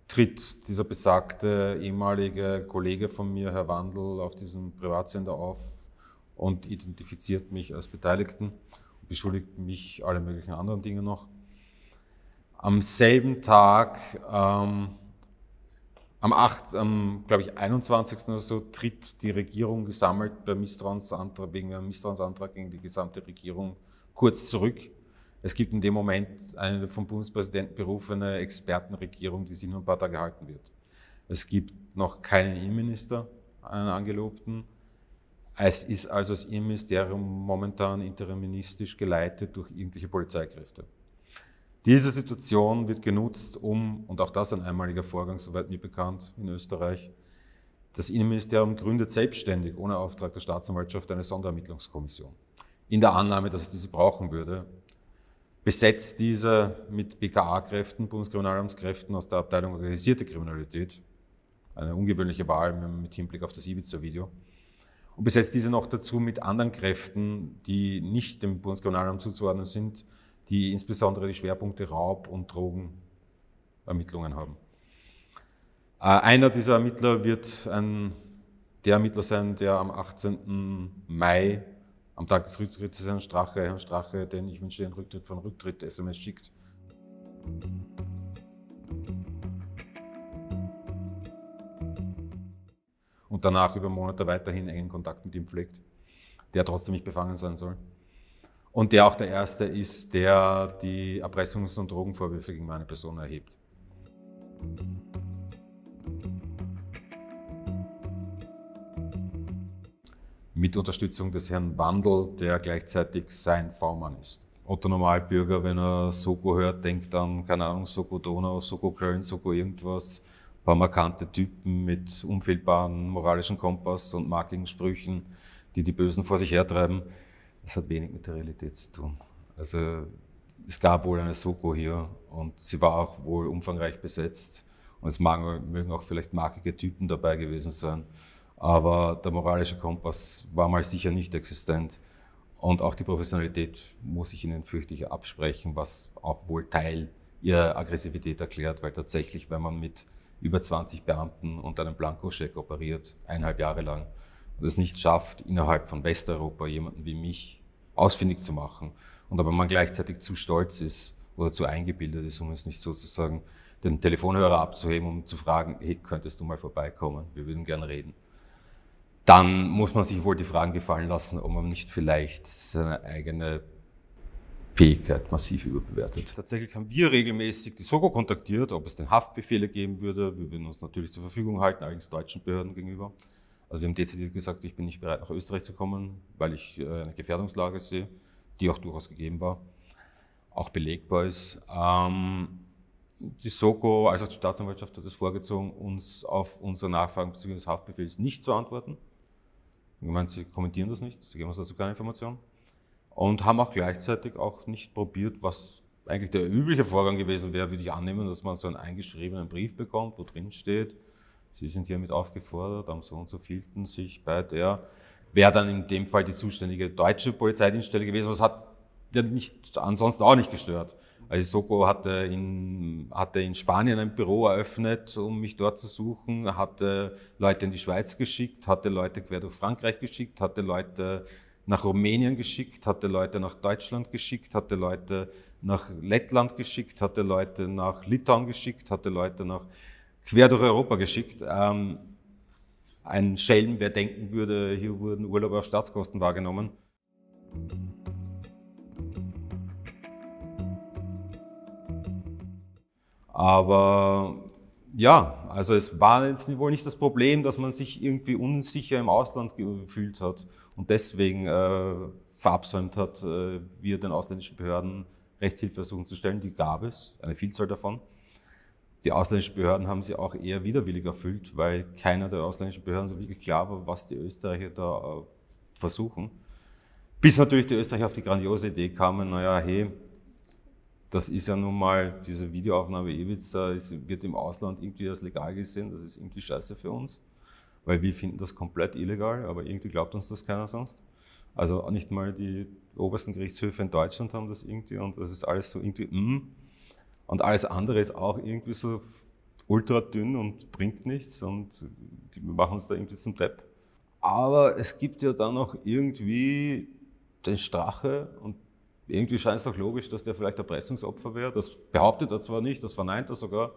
tritt dieser besagte ehemalige Kollege von mir, Herr Wandel, auf diesem Privatsender auf und identifiziert mich als Beteiligten beschuldigt mich alle möglichen anderen Dinge noch. Am selben Tag ähm, am 8., am, glaube ich, 21. oder so tritt die Regierung gesammelt bei Misstrauensantrag, wegen einem Misstrauensantrag gegen die gesamte Regierung kurz zurück. Es gibt in dem Moment eine vom Bundespräsidenten berufene Expertenregierung, die sich nur ein paar Tage halten wird. Es gibt noch keinen Innenminister, einen Angelobten. Es ist also das Innenministerium momentan interimistisch geleitet durch irgendwelche Polizeikräfte. Diese Situation wird genutzt, um, und auch das ein einmaliger Vorgang, soweit mir bekannt, in Österreich, das Innenministerium gründet selbstständig, ohne Auftrag der Staatsanwaltschaft, eine Sonderermittlungskommission. In der Annahme, dass es diese brauchen würde, besetzt diese mit BKA-Kräften, Bundeskriminalamtskräften aus der Abteilung Organisierte Kriminalität, eine ungewöhnliche Wahl mit Hinblick auf das Ibiza-Video, und besetzt diese noch dazu mit anderen Kräften, die nicht dem Bundeskriminalamt zuzuordnen sind, die insbesondere die Schwerpunkte Raub- und Drogenermittlungen haben. Äh, einer dieser Ermittler wird ein, der Ermittler sein, der am 18. Mai, am Tag des Rücktritts, Herrn Strache, Herrn Strache, denn ich wünsche den Rücktritt von Rücktritt, SMS schickt. Und danach über Monate weiterhin engen Kontakt mit ihm pflegt, der trotzdem nicht befangen sein soll und der auch der Erste ist, der die Erpressungs- und Drogenvorwürfe gegen meine Person erhebt. Mit Unterstützung des Herrn Wandel, der gleichzeitig sein V-Mann ist. Otto Normalbürger, wenn er Soko hört, denkt an, keine Ahnung, Soko Donau, Soko Köln, Soko irgendwas. Ein paar markante Typen mit unfehlbaren moralischen Kompass und markigen Sprüchen, die die Bösen vor sich hertreiben. Das hat wenig mit der Realität zu tun. Also es gab wohl eine Soko hier und sie war auch wohl umfangreich besetzt. Und es mögen auch vielleicht markige Typen dabei gewesen sein. Aber der moralische Kompass war mal sicher nicht existent. Und auch die Professionalität muss ich Ihnen fürchtig absprechen, was auch wohl Teil Ihrer Aggressivität erklärt, weil tatsächlich, wenn man mit über 20 Beamten und einem Blankoscheck operiert, eineinhalb Jahre lang, und es nicht schafft, innerhalb von Westeuropa jemanden wie mich ausfindig zu machen. Und aber man gleichzeitig zu stolz ist oder zu eingebildet ist, um es nicht sozusagen den Telefonhörer abzuheben, um zu fragen, hey, könntest du mal vorbeikommen, wir würden gerne reden. Dann muss man sich wohl die Fragen gefallen lassen, ob man nicht vielleicht seine eigene Fähigkeit massiv überbewertet. Tatsächlich haben wir regelmäßig die Soko kontaktiert, ob es denn Haftbefehle geben würde. Wir würden uns natürlich zur Verfügung halten, allerdings deutschen Behörden gegenüber. Also wir haben dezidiert gesagt, ich bin nicht bereit, nach Österreich zu kommen, weil ich äh, eine Gefährdungslage sehe, die auch durchaus gegeben war, auch belegbar ist. Ähm, die Soko, also die Staatsanwaltschaft hat es vorgezogen, uns auf unsere Nachfragen bezüglich des Haftbefehls nicht zu antworten. Ich meine, sie kommentieren das nicht, sie geben uns dazu keine Information. Und haben auch gleichzeitig auch nicht probiert, was eigentlich der übliche Vorgang gewesen wäre, würde ich annehmen, dass man so einen eingeschriebenen Brief bekommt, wo drin steht, Sie sind hiermit aufgefordert, am so und so vielten sich bei der, wäre dann in dem Fall die zuständige deutsche Polizeidienststelle gewesen, was hat ja nicht, ansonsten auch nicht gestört. Also Soko hatte in, hatte in Spanien ein Büro eröffnet, um mich dort zu suchen, hatte Leute in die Schweiz geschickt, hatte Leute quer durch Frankreich geschickt, hatte Leute nach Rumänien geschickt, hatte Leute nach Deutschland geschickt, hatte Leute nach Lettland geschickt, hatte Leute nach Litauen geschickt, hatte Leute nach quer durch Europa geschickt. Ähm, ein Schelm, wer denken würde, hier wurden Urlaube auf Staatskosten wahrgenommen. Aber ja, also es war jetzt wohl nicht das Problem, dass man sich irgendwie unsicher im Ausland gefühlt hat und deswegen äh, verabsäumt hat, äh, wir den ausländischen Behörden Rechtshilfe versuchen zu stellen. Die gab es, eine Vielzahl davon. Die ausländischen Behörden haben sie auch eher widerwillig erfüllt, weil keiner der ausländischen Behörden so wirklich klar war, was die Österreicher da äh, versuchen. Bis natürlich die Österreicher auf die grandiose Idee kamen, naja, hey, das ist ja nun mal, diese Videoaufnahme Ibiza ist, wird im Ausland irgendwie als legal gesehen, das ist irgendwie scheiße für uns, weil wir finden das komplett illegal, aber irgendwie glaubt uns das keiner sonst. Also nicht mal die obersten Gerichtshöfe in Deutschland haben das irgendwie und das ist alles so irgendwie, mm. Und alles andere ist auch irgendwie so ultra dünn und bringt nichts und die machen uns da irgendwie zum Depp. Aber es gibt ja dann noch irgendwie den Strache und irgendwie scheint es doch logisch, dass der vielleicht Erpressungsopfer wäre. Das behauptet er zwar nicht, das verneint er sogar,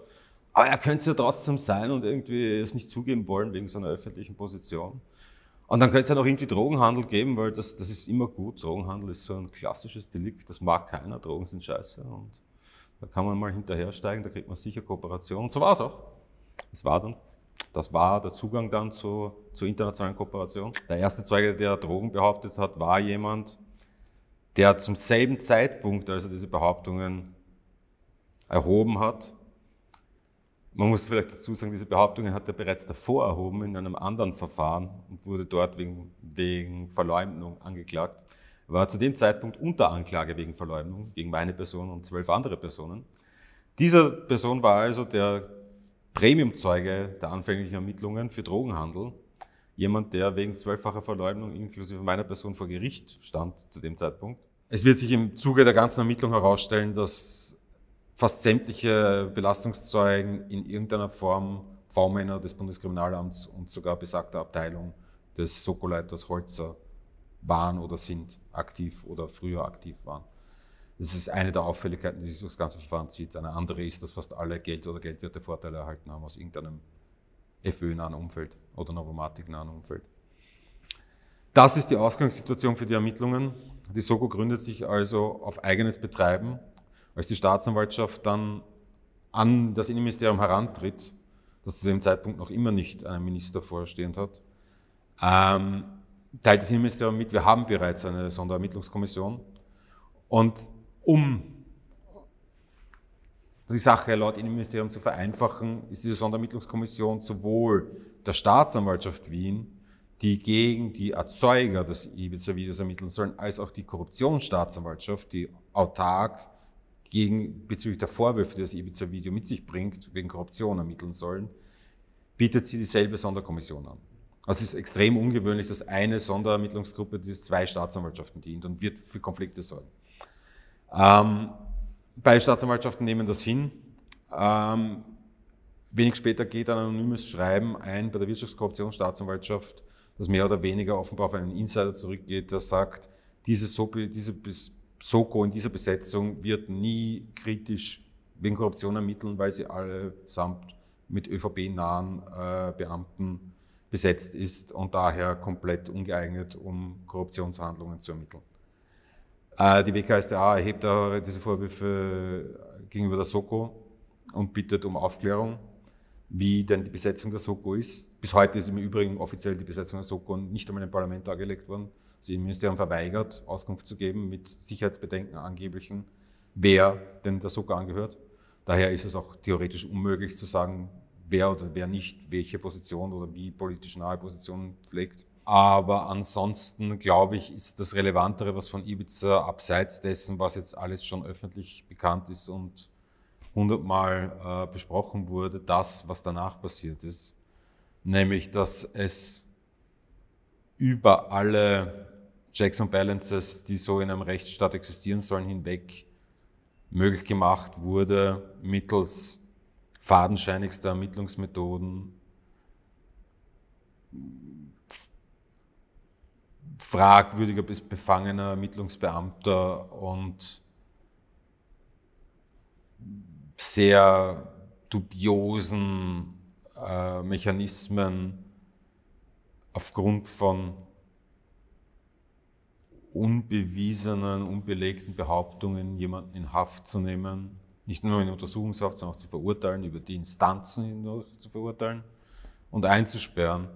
aber er könnte es ja trotzdem sein und irgendwie es nicht zugeben wollen wegen seiner öffentlichen Position. Und dann könnte es ja noch irgendwie Drogenhandel geben, weil das, das ist immer gut. Drogenhandel ist so ein klassisches Delikt, das mag keiner. Drogen sind scheiße und da kann man mal hinterhersteigen, da kriegt man sicher Kooperation. Und so war es auch. Das war dann. Das war der Zugang dann zu, zur internationalen Kooperation. Der erste Zeuge, der Drogen behauptet hat, war jemand, der zum selben Zeitpunkt, als er diese Behauptungen erhoben hat, man muss vielleicht dazu sagen, diese Behauptungen hat er bereits davor erhoben in einem anderen Verfahren und wurde dort wegen, wegen Verleumdung angeklagt. War zu dem Zeitpunkt unter Anklage wegen Verleumdung gegen meine Person und zwölf andere Personen. Dieser Person war also der Premiumzeuge der anfänglichen Ermittlungen für Drogenhandel. Jemand, der wegen zwölffacher Verleumdung inklusive meiner Person vor Gericht stand zu dem Zeitpunkt. Es wird sich im Zuge der ganzen Ermittlung herausstellen, dass fast sämtliche Belastungszeugen in irgendeiner Form V-Männer des Bundeskriminalamts und sogar besagter Abteilung des Soko-Leiters Holzer waren oder sind aktiv oder früher aktiv waren. Das ist eine der Auffälligkeiten, die sich durch das ganze Verfahren zieht. Eine andere ist, dass fast alle Geld- oder Geldwertevorteile erhalten haben aus irgendeinem FPÖ-nahen Umfeld oder Novomatic-nahen Umfeld. Das ist die Ausgangssituation für die Ermittlungen. Die Soko gründet sich also auf eigenes Betreiben. Als die Staatsanwaltschaft dann an das Innenministerium herantritt, das zu dem Zeitpunkt noch immer nicht einen Minister vorstehend hat, ähm, teilt das Innenministerium mit, wir haben bereits eine Sonderermittlungskommission. Und um die Sache laut Innenministerium zu vereinfachen, ist diese Sonderermittlungskommission sowohl der Staatsanwaltschaft Wien, die gegen die Erzeuger des Ibiza-Videos ermitteln sollen, als auch die Korruptionsstaatsanwaltschaft, die autark gegen, bezüglich der Vorwürfe, die das Ibiza-Video mit sich bringt, wegen Korruption ermitteln sollen, bietet sie dieselbe Sonderkommission an. Also es ist extrem ungewöhnlich, dass eine Sonderermittlungsgruppe, die zwei Staatsanwaltschaften dient und wird für Konflikte sorgen. Ähm, beide Staatsanwaltschaften nehmen das hin. Ähm, wenig später geht ein anonymes Schreiben ein bei der Wirtschaftskorruptionsstaatsanwaltschaft, das mehr oder weniger offenbar auf einen Insider zurückgeht, der sagt, diese, Sope, diese Soko in dieser Besetzung wird nie kritisch wegen Korruption ermitteln, weil sie allesamt mit ÖVP-nahen äh, Beamten besetzt ist und daher komplett ungeeignet, um Korruptionshandlungen zu ermitteln. Äh, die WKStA erhebt diese Vorwürfe gegenüber der Soko und bittet um Aufklärung, wie denn die Besetzung der Soko ist. Bis heute ist im Übrigen offiziell die Besetzung der Soko nicht einmal im Parlament dargelegt worden. Das Innenministerium verweigert, Auskunft zu geben mit Sicherheitsbedenken angeblichen, wer denn der Soko angehört. Daher ist es auch theoretisch unmöglich zu sagen, wer oder wer nicht welche Position oder wie politisch nahe Positionen pflegt. Aber ansonsten glaube ich, ist das Relevantere, was von Ibiza abseits dessen, was jetzt alles schon öffentlich bekannt ist und hundertmal äh, besprochen wurde, das, was danach passiert ist. Nämlich, dass es über alle Checks und Balances, die so in einem Rechtsstaat existieren sollen, hinweg möglich gemacht wurde, mittels fadenscheinigster Ermittlungsmethoden, fragwürdiger bis befangener Ermittlungsbeamter und sehr dubiosen äh, Mechanismen aufgrund von unbewiesenen, unbelegten Behauptungen jemanden in Haft zu nehmen, nicht nur in Untersuchungshaft, sondern auch zu verurteilen, über die Instanzen hindurch zu verurteilen und einzusperren.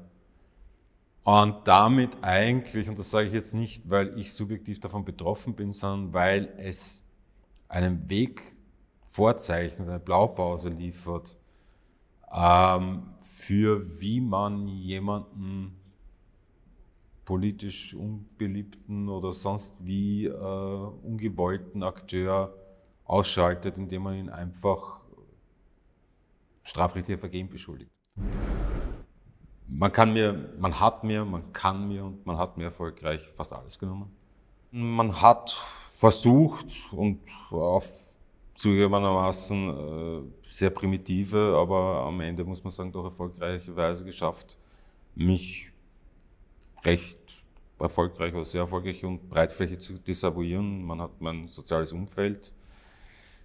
Und damit eigentlich, und das sage ich jetzt nicht, weil ich subjektiv davon betroffen bin, sondern weil es einen Weg vorzeichnet, eine Blaupause liefert, ähm, für wie man jemanden politisch unbeliebten oder sonst wie äh, ungewollten Akteur ausschaltet, indem man ihn einfach strafrechtlicher Vergehen beschuldigt. Man kann mir, man hat mir, man kann mir und man hat mir erfolgreich fast alles genommen. Man hat versucht und auf zugegebenermaßen äh, sehr primitive, aber am Ende muss man sagen, doch erfolgreiche Weise geschafft, mich recht erfolgreich oder sehr erfolgreich und breitflächig zu desavouieren. Man hat mein soziales Umfeld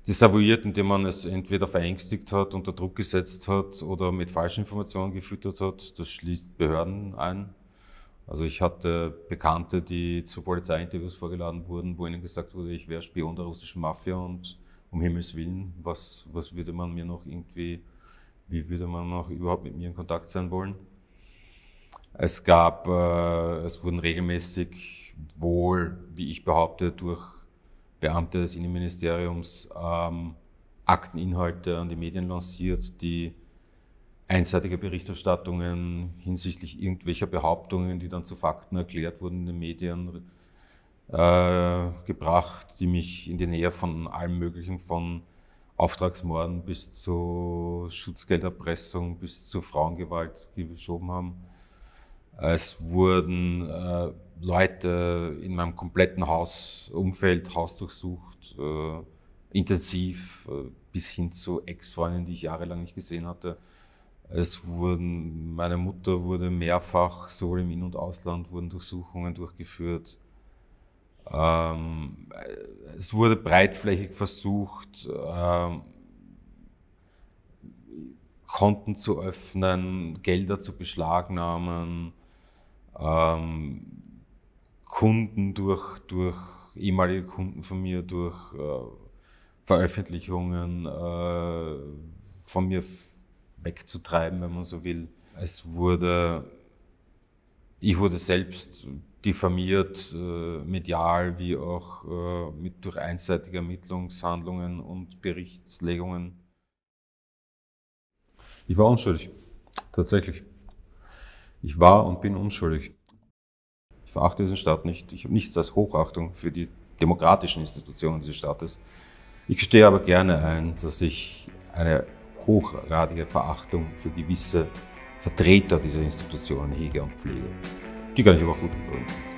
desavouiert, indem man es entweder verängstigt hat, unter Druck gesetzt hat oder mit falschen Informationen gefüttert hat. Das schließt Behörden ein. Also ich hatte Bekannte, die zu Polizeiinterviews vorgeladen wurden, wo ihnen gesagt wurde, ich wäre Spion der russischen Mafia und um Himmels Willen, was, was würde man mir noch irgendwie, wie würde man noch überhaupt mit mir in Kontakt sein wollen? Es gab, äh, es wurden regelmäßig wohl, wie ich behaupte, durch Beamte des Innenministeriums ähm, Akteninhalte an die Medien lanciert, die einseitige Berichterstattungen hinsichtlich irgendwelcher Behauptungen, die dann zu Fakten erklärt wurden in den Medien, äh, gebracht, die mich in die Nähe von allem Möglichen, von Auftragsmorden bis zu Schutzgelderpressung bis zu Frauengewalt geschoben haben. Es wurden äh, Leute in meinem kompletten Hausumfeld, Haus durchsucht, äh, intensiv, äh, bis hin zu Ex-Freunden, die ich jahrelang nicht gesehen hatte. Es wurden, meine Mutter wurde mehrfach, sowohl im In- und Ausland, wurden Durchsuchungen durchgeführt. Ähm, es wurde breitflächig versucht, ähm, Konten zu öffnen, Gelder zu beschlagnahmen, ähm, Kunden durch, durch ehemalige Kunden von mir, durch äh, Veröffentlichungen äh, von mir wegzutreiben, wenn man so will. Es wurde, ich wurde selbst diffamiert, äh, medial wie auch äh, mit durch einseitige Ermittlungshandlungen und Berichtslegungen. Ich war unschuldig, tatsächlich. Ich war und bin unschuldig. Ich verachte diesen Staat nicht. Ich habe nichts als Hochachtung für die demokratischen Institutionen dieses Staates. Ich gestehe aber gerne ein, dass ich eine hochgradige Verachtung für gewisse Vertreter dieser Institutionen hege und pflege. Die kann ich aber auch gut begründen.